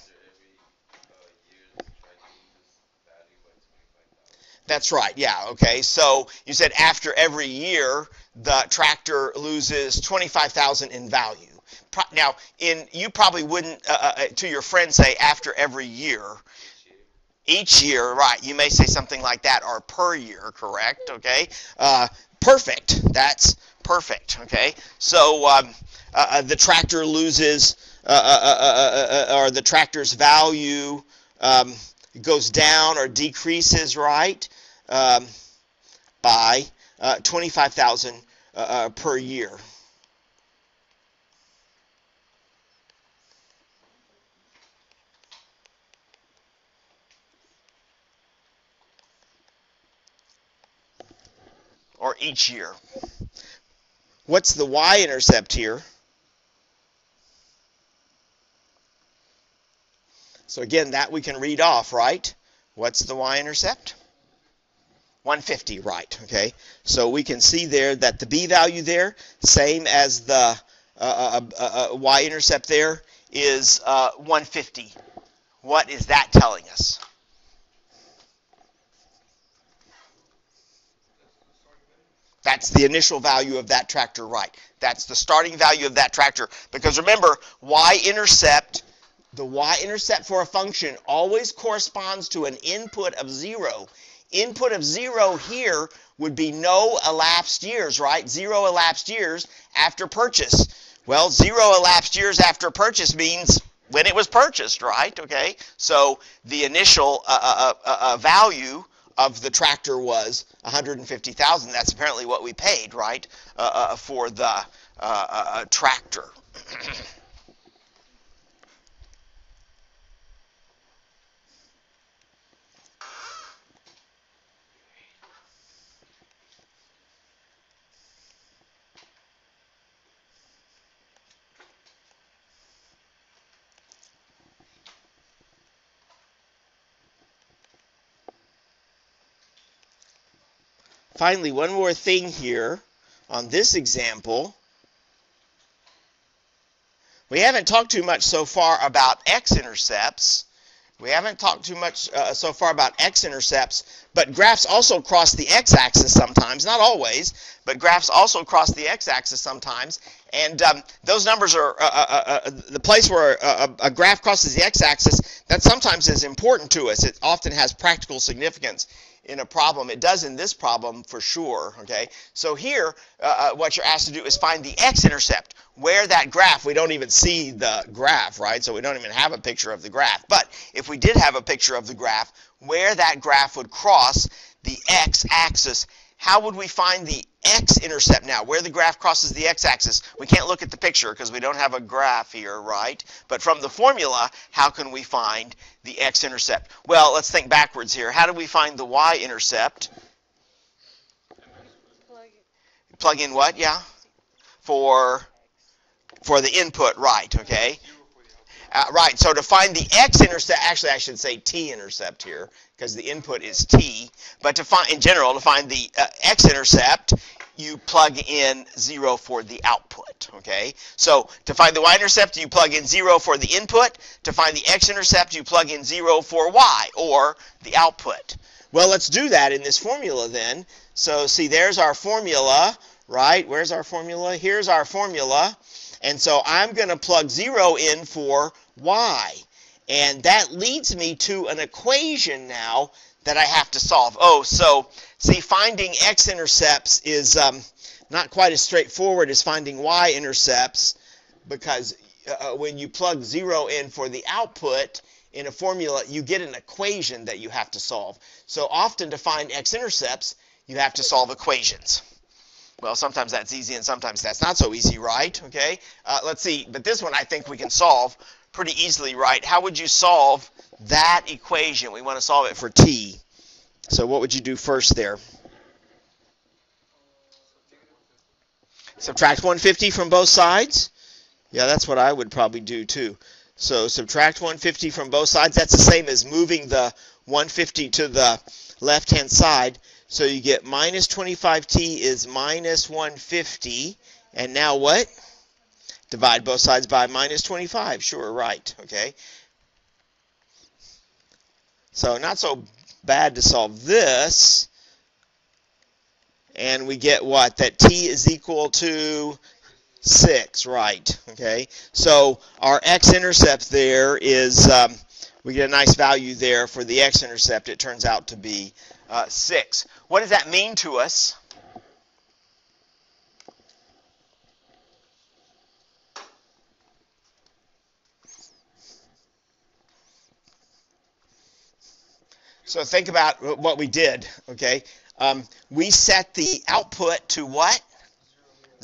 That's right. Yeah. Okay. So you said after every year, the tractor loses 25,000 in value. Now, in you probably wouldn't uh, uh, uh, to your friend say after every year. Each year, right? You may say something like that, or per year, correct? Okay, uh, perfect. That's perfect. Okay, so um, uh, uh the tractor loses, or the tractor's value um, goes down or decreases, right? Um, by twenty-five thousand per year. Or each year. What's the y-intercept here? So again, that we can read off, right? What's the y-intercept? 150, right, okay? So we can see there that the b value there, same as the uh, uh, uh, uh y-intercept there, is uh, 150. What is that telling us? That's the initial value of that tractor right. That's the starting value of that tractor. Because remember, y-intercept, the y-intercept for a function always corresponds to an input of 0. Input of 0 here would be no elapsed years, right? Zero elapsed years after purchase. Well, zero elapsed years after purchase means when it was purchased, right? Okay, so the initial uh, uh, uh, uh value of the tractor was 150,000. That's apparently what we paid, right, uh, uh, for the uh, tractor. Finally, one more thing here on this example. We haven't talked too much so far about x-intercepts. We haven't talked too much uh, so far about x-intercepts, but graphs also cross the x-axis sometimes, not always, but graphs also cross the x-axis sometimes, and um, those numbers are uh, uh, uh, uh the place where a, a, graph crosses the x-axis, that sometimes is important to us. It often has practical significance in a problem. It does in this problem for sure, okay? So here, uh, uh, what you're asked to do is find the x-intercept, where that graph, we don't even see the graph, right? So we don't even have a picture of the graph. But if we did have a picture of the graph, where that graph would cross the x-axis how would we find the x-intercept now, where the graph crosses the x-axis? We can't look at the picture because we don't have a graph here, right? But from the formula, how can we find the x-intercept? Well, let's think backwards here. How do we find the y-intercept? Plug in what? Yeah. For for the input, right? Okay. Uh, right. So to find the x-intercept, actually, I should say t-intercept here because the input is t. But to find, in general, to find the uh, x-intercept, you plug in 0 for the output, okay? So to find the y-intercept, you plug in 0 for the input. To find the x-intercept, you plug in 0 for y, or the output. Well, let's do that in this formula then. So see, there's our formula, right? Where's our formula? Here's our formula. And so I'm going to plug 0 in for y. And that leads me to an equation now that I have to solve. Oh, so see, finding x-intercepts is um, not quite as straightforward as finding y-intercepts because uh, uh, when you plug 0 in for the output in a formula, you get an equation that you have to solve. So often to find x-intercepts, you have to solve equations. Well, sometimes that's easy and sometimes that's not so easy, right? Okay, uh, let's see. But this one I think we can solve pretty easily, right? How would you solve that equation? We want to solve it for t. So what would you do first there? Subtract 150 from both sides? Yeah, that's what I would probably do too. So subtract 150 from both sides. That's the same as moving the 150 to the left-hand side. So you get minus 25t is minus 150. And now what? Divide both sides by minus 25. Sure, right. Okay. So not so bad to solve this. And we get what? That t is equal to 6, right? Okay. So our x-intercept there is, um, we get a nice value there for the x-intercept. It turns out to be uh, 6. What does that mean to us? So think about what we did, okay? Um, we set the output to what?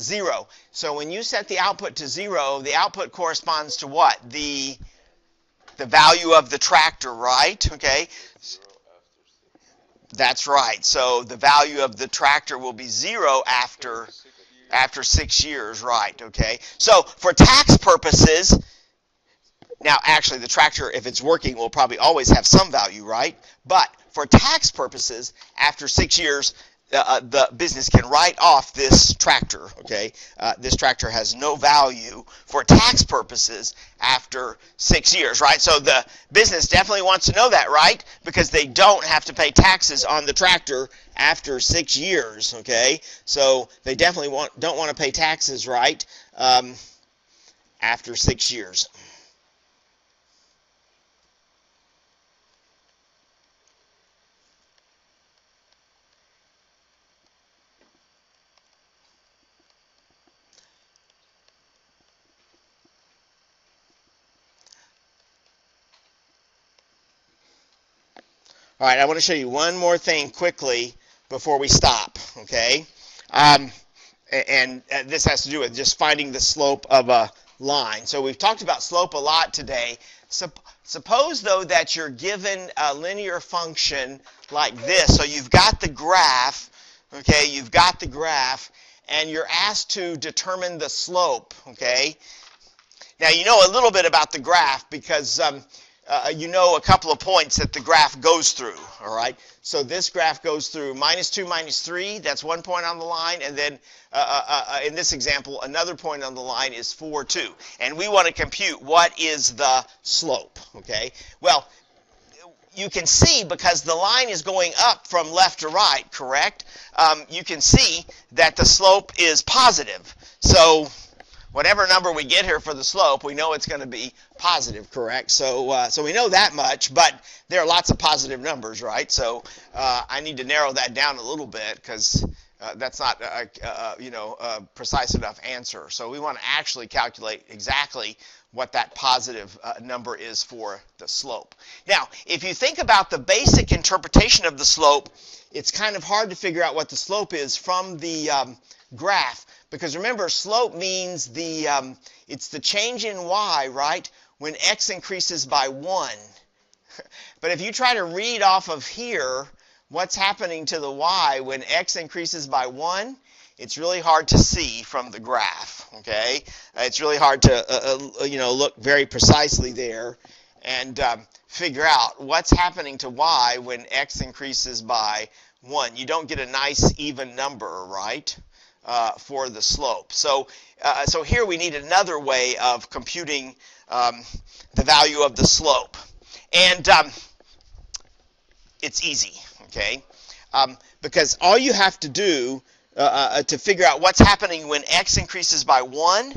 Zero. So when you set the output to zero, the output corresponds to what? The the value of the tractor, right? Okay. That's right. So the value of the tractor will be zero after after six years, right? Okay. So for tax purposes, now actually the tractor, if it's working, will probably always have some value, right? But for tax purposes, after six years, uh, uh, the business can write off this tractor. Okay, uh, this tractor has no value for tax purposes after six years, right? So the business definitely wants to know that, right? Because they don't have to pay taxes on the tractor after six years. Okay, so they definitely want don't want to pay taxes, right? Um, after six years. All right, I want to show you one more thing quickly before we stop, okay? Um, and, and this has to do with just finding the slope of a line. So we've talked about slope a lot today. Sup suppose, though, that you're given a linear function like this. So you've got the graph, okay? You've got the graph, and you're asked to determine the slope, okay? Now, you know a little bit about the graph because um, uh, you know a couple of points that the graph goes through, all right? So this graph goes through minus 2, minus 3, that's one point on the line, and then uh, uh, uh, uh in this example, another point on the line is 4, 2. And we want to compute what is the slope, okay? Well, you can see because the line is going up from left to right, correct? Um, you can see that the slope is positive. So whatever number we get here for the slope, we know it's going to be positive, correct? So, uh, so we know that much, but there are lots of positive numbers, right? So uh, I need to narrow that down a little bit because uh, that's not a, a, you know a precise enough answer. So we want to actually calculate exactly what that positive uh, number is for the slope. Now, if you think about the basic interpretation of the slope, it's kind of hard to figure out what the slope is from the um, graph because remember, slope means the um, it's the change in y, right? When x increases by 1. but if you try to read off of here what's happening to the y when x increases by 1, it's really hard to see from the graph, okay? It's really hard to, uh, uh, you know, look very precisely there and um, figure out what's happening to y when x increases by 1. You don't get a nice even number, right? Uh, for the slope. So, uh, so here we need another way of computing um, the value of the slope. And um, it's easy, okay? Um, because all you have to do uh, uh to figure out what's happening when x increases by 1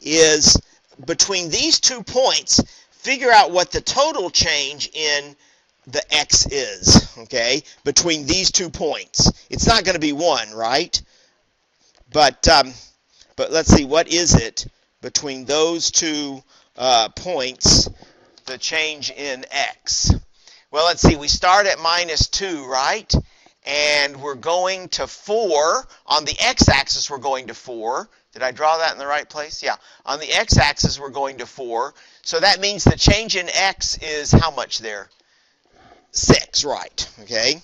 is between these two points, figure out what the total change in the x is, okay, between these two points. It's not going to be 1, right? But um, but let's see, what is it between those two uh, points, the change in x? Well, let's see, we start at minus 2, right? and we're going to 4. On the x-axis, we're going to 4. Did I draw that in the right place? Yeah. On the x-axis, we're going to 4. So that means the change in x is how much there? 6, right. Okay.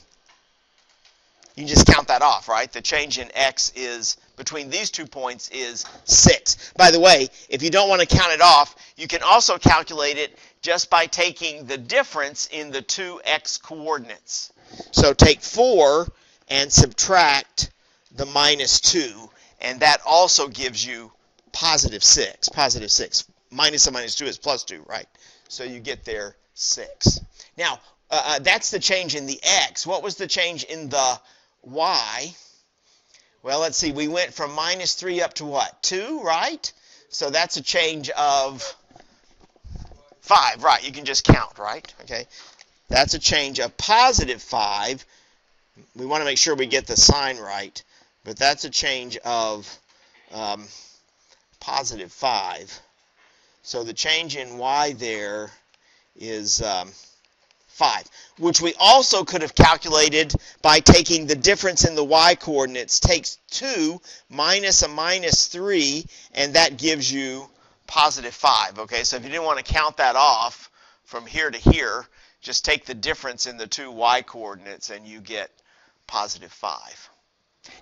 You can just count that off, right? The change in x is, between these two points, is 6. By the way, if you don't want to count it off, you can also calculate it just by taking the difference in the two x coordinates. So take 4 and subtract the minus 2, and that also gives you positive 6. Positive 6. Minus a minus 2 is plus 2, right? So you get there 6. Now, uh, uh, that's the change in the x. What was the change in the y? Well, let's see. We went from minus 3 up to what? 2, right? So that's a change of 5, right? You can just count, right? Okay. That's a change of positive 5. We want to make sure we get the sign right, but that's a change of um, positive 5. So the change in y there is um, 5, which we also could have calculated by taking the difference in the y coordinates. Takes 2 minus a minus 3, and that gives you positive 5. Okay, so if you didn't want to count that off from here to here, just take the difference in the two y coordinates and you get positive 5.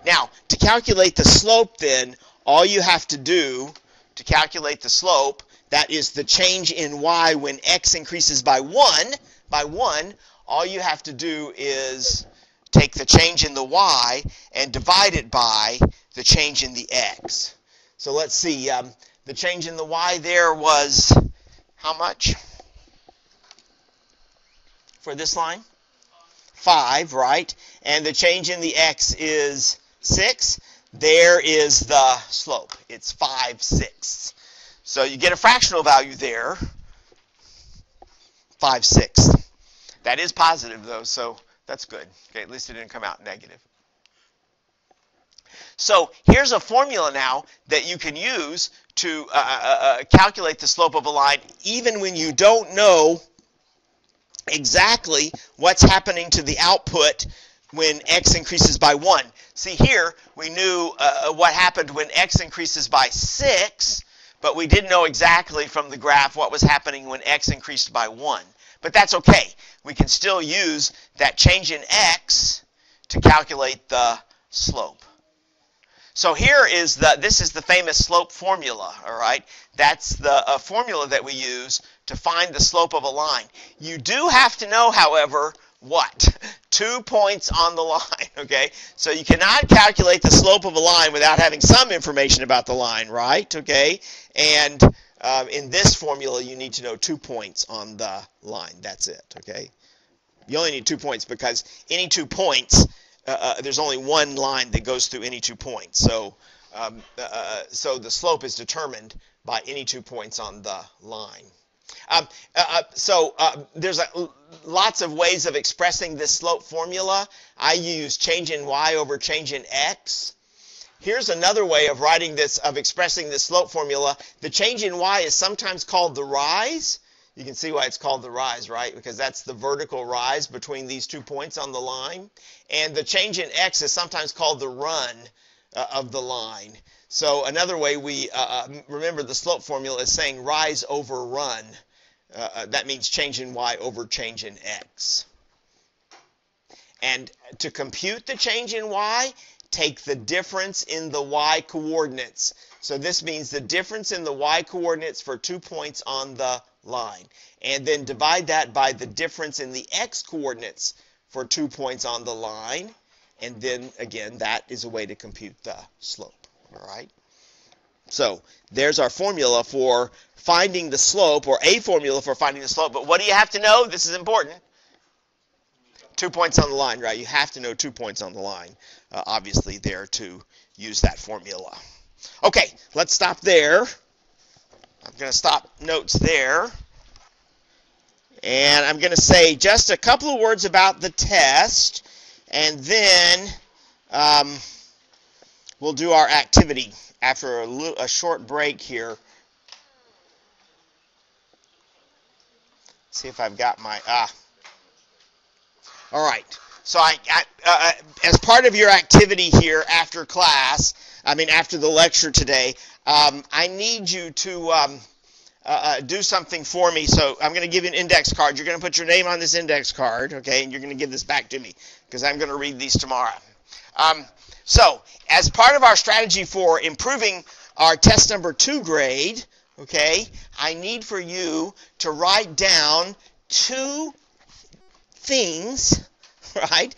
Now, to calculate the slope then, all you have to do to calculate the slope, that is the change in y when x increases by 1, by 1, all you have to do is take the change in the y and divide it by the change in the x. So let's see, um, the change in the y there was how much? for this line? 5, right? And the change in the x is 6. There is the slope. It's 5 sixths. So you get a fractional value there, 5 sixths. That is positive, though, so that's good. Okay, at least it didn't come out negative. So here's a formula now that you can use to uh, uh, uh calculate the slope of a line even when you don't know exactly what's happening to the output when x increases by 1. See here, we knew uh, uh, what happened when x increases by 6, but we didn't know exactly from the graph what was happening when x increased by 1. But that's okay. We can still use that change in x to calculate the slope. So here is the, this is the famous slope formula, all right? That's the uh, formula that we use to find the slope of a line. You do have to know, however, what? Two points on the line, okay? So you cannot calculate the slope of a line without having some information about the line, right? Okay? And um, in this formula, you need to know two points on the line. That's it, okay? You only need two points because any two points uh, uh, there's only one line that goes through any two points. So, um, uh, uh so the slope is determined by any two points on the line. Um, uh, uh so there's a, lots of ways of expressing this slope formula. I use change in y over change in x. Here's another way of writing this, of expressing this slope formula. The change in y is sometimes called the rise, you can see why it's called the rise, right? Because that's the vertical rise between these two points on the line. And the change in x is sometimes called the run uh, of the line. So another way we uh, uh remember the slope formula is saying rise over run. Uh, uh, that means change in y over change in x. And to compute the change in y, take the difference in the y coordinates. So this means the difference in the y coordinates for two points on the line. And then divide that by the difference in the x coordinates for two points on the line. And then again, that is a way to compute the slope. All right. So there's our formula for finding the slope, or a formula for finding the slope. But what do you have to know? This is important. Two points on the line, right? You have to know two points on the line, uh, obviously, there to use that formula. Okay, let's stop there. I'm going to stop notes there. And I'm going to say just a couple of words about the test, and then um, we'll do our activity after a, a short break here. See if I've got my, ah. All right. so I, I uh, as part of your activity here after class, I mean after the lecture today, um, I need you to um, uh, uh, do something for me. So I'm going to give you an index card. You're going to put your name on this index card, okay, and you're going to give this back to me because I'm going to read these tomorrow. Um, so as part of our strategy for improving our test number two grade, okay, I need for you to write down two things, right?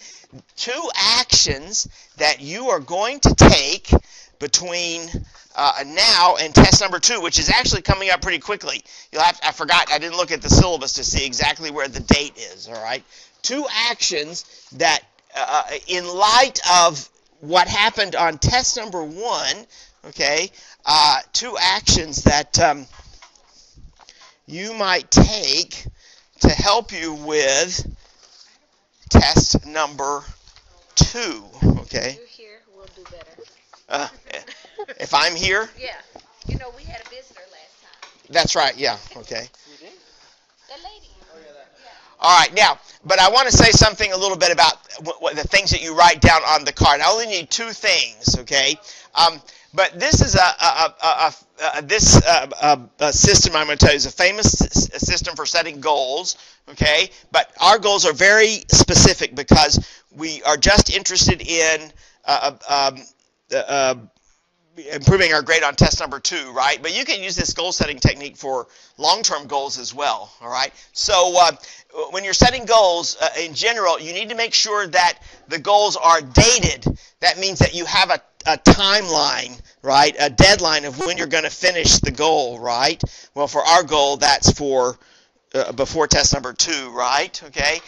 Two actions that you are going to take between uh, now and test number two, which is actually coming up pretty quickly. You'll have I forgot I didn't look at the syllabus to see exactly where the date is. All right, two actions that, uh, in light of what happened on test number one, okay, uh, two actions that um, you might take to help you with test number two. Okay. You're here, we'll do better. Uh, if I'm here. Yeah. You know, we had a visitor last time. That's right. Yeah. Okay. The lady. All right, now, but I want to say something a little bit about what, what the things that you write down on the card. I only need two things, okay? Um, but this is a, a, a, a this uh, system I'm going to tell you is a famous system for setting goals, okay? But our goals are very specific because we are just interested in uh, um, uh, improving our grade on test number two, right? But you can use this goal setting technique for long-term goals as well, all right? So uh, when you're setting goals uh, in general, you need to make sure that the goals are dated. That means that you have a, a timeline, right? A deadline of when you're going to finish the goal, right? Well, for our goal, that's for uh, before test number two, right? Okay?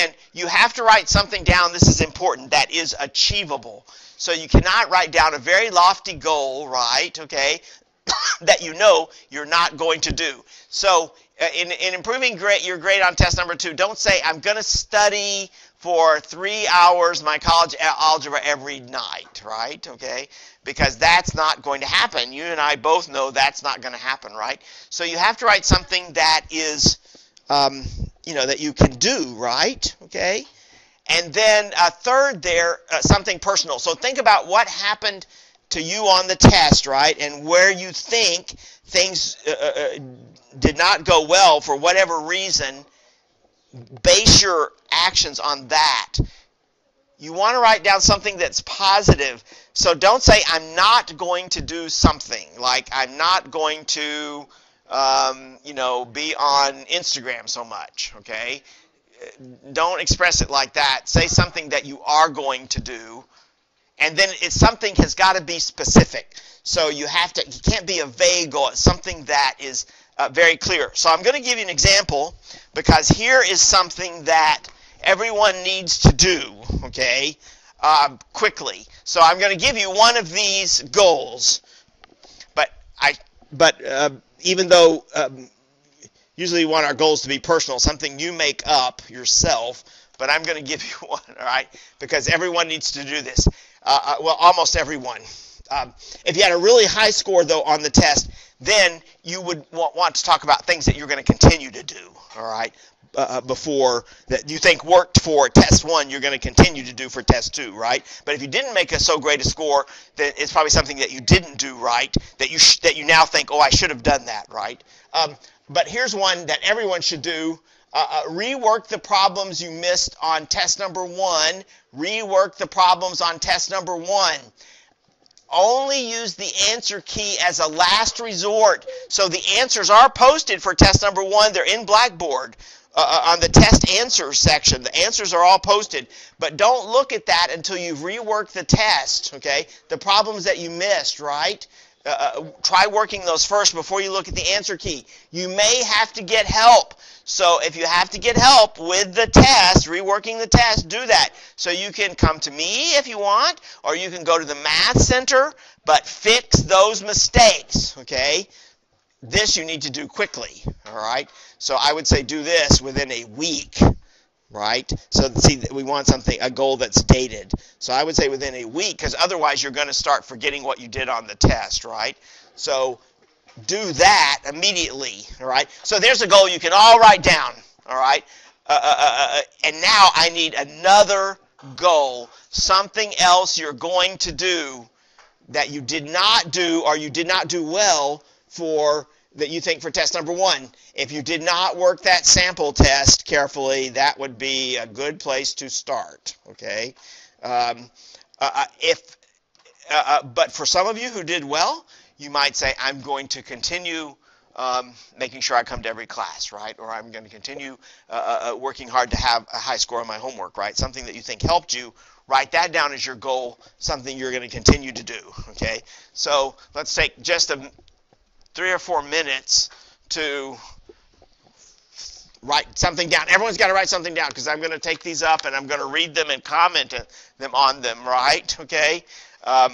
And you have to write something down, this is important, that is achievable. So you cannot write down a very lofty goal, right? Okay, that you know you're not going to do. So uh, in, in improving grade, your grade on test number two, don't say I'm going to study for three hours my college algebra every night, right? Okay, because that's not going to happen. You and I both know that's not going to happen, right? So you have to write something that is, um, you know, that you can do, right? Okay. And then a third there, uh, something personal. So think about what happened to you on the test, right? And where you think things uh, uh, uh, did not go well for whatever reason. Base your actions on that. You want to write down something that's positive. So don't say, I'm not going to do something. Like, I'm not going to, um, you know, be on Instagram so much, okay? Don't express it like that. Say something that you are going to do, and then it's something has got to be specific. So you have to, you can't be a vague. It's something that is uh, very clear. So I'm going to give you an example because here is something that everyone needs to do. Okay, uh, quickly. So I'm going to give you one of these goals, but I, but uh, even though um, usually we want our goals to be personal, something you make up yourself, but I'm going to give you one, all right? Because everyone needs to do this. Uh, uh, well, almost everyone. Um, if you had a really high score, though, on the test, then you would want to talk about things that you're going to continue to do, all right? Uh, uh, before that you think worked for test one, you're going to continue to do for test two, right? But if you didn't make a so great a score, then it's probably something that you didn't do right that you sh- that you now think, oh, I should have done that, right? Um, but here's one that everyone should do. Uh, uh, rework the problems you missed on test number one. Rework the problems on test number one. Only use the answer key as a last resort. So the answers are posted for test number one. They're in Blackboard. Uh, uh on the test answers section. The answers are all posted, but don't look at that until you've reworked the test, okay? The problems that you missed, right? Uh, uh, try working those first before you look at the answer key. You may have to get help. So if you have to get help with the test, reworking the test, do that. So you can come to me if you want, or you can go to the math center, but fix those mistakes, okay? This you need to do quickly, all right? So I would say do this within a week right? So see, we want something, a goal that's dated. So I would say within a week, because otherwise you're going to start forgetting what you did on the test, right? So do that immediately, all right? So there's a goal you can all write down, all right? Uh, uh, uh, uh and now I need another goal, something else you're going to do that you did not do or you did not do well for that you think for test number one. If you did not work that sample test carefully, that would be a good place to start. Okay. Um, uh, uh if uh, uh, but for some of you who did well, you might say, I'm going to continue um, making sure I come to every class, right? Or I'm going to continue uh, uh, uh, working hard to have a high score on my homework, right? Something that you think helped you. Write that down as your goal, something you're going to continue to do, okay? So let's take just a, three or four minutes to write something down. Everyone's got to write something down because I'm going to take these up and I'm going to read them and comment them on them, right? Okay? Um,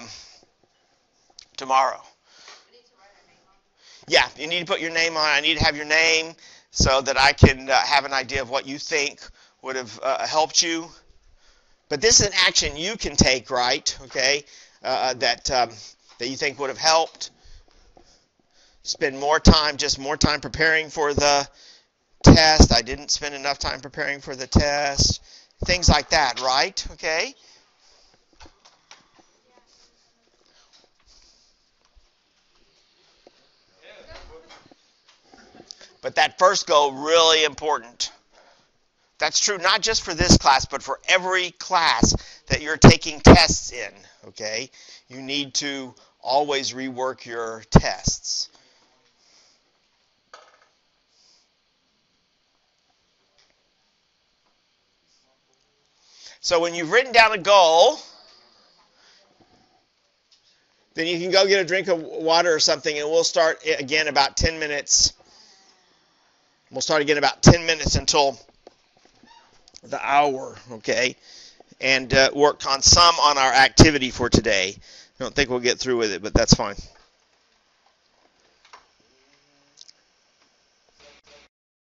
tomorrow. Yeah, you need to put your name on. I need to have your name so that I can uh, have an idea of what you think would have uh, helped you. But this is an action you can take, right? Okay, uh, uh, that um, that you think would have helped. Spend more time, just more time preparing for the test. I didn't spend enough time preparing for the test. Things like that, right? Okay. But that first goal, really important. That's true not just for this class, but for every class that you're taking tests in, okay? You need to always rework your tests. So when you've written down a goal, then you can go get a drink of water or something, and we'll start again about 10 minutes We'll start again about 10 minutes until the hour, okay? And uh, worked on some on our activity for today. I don't think we'll get through with it, but that's fine.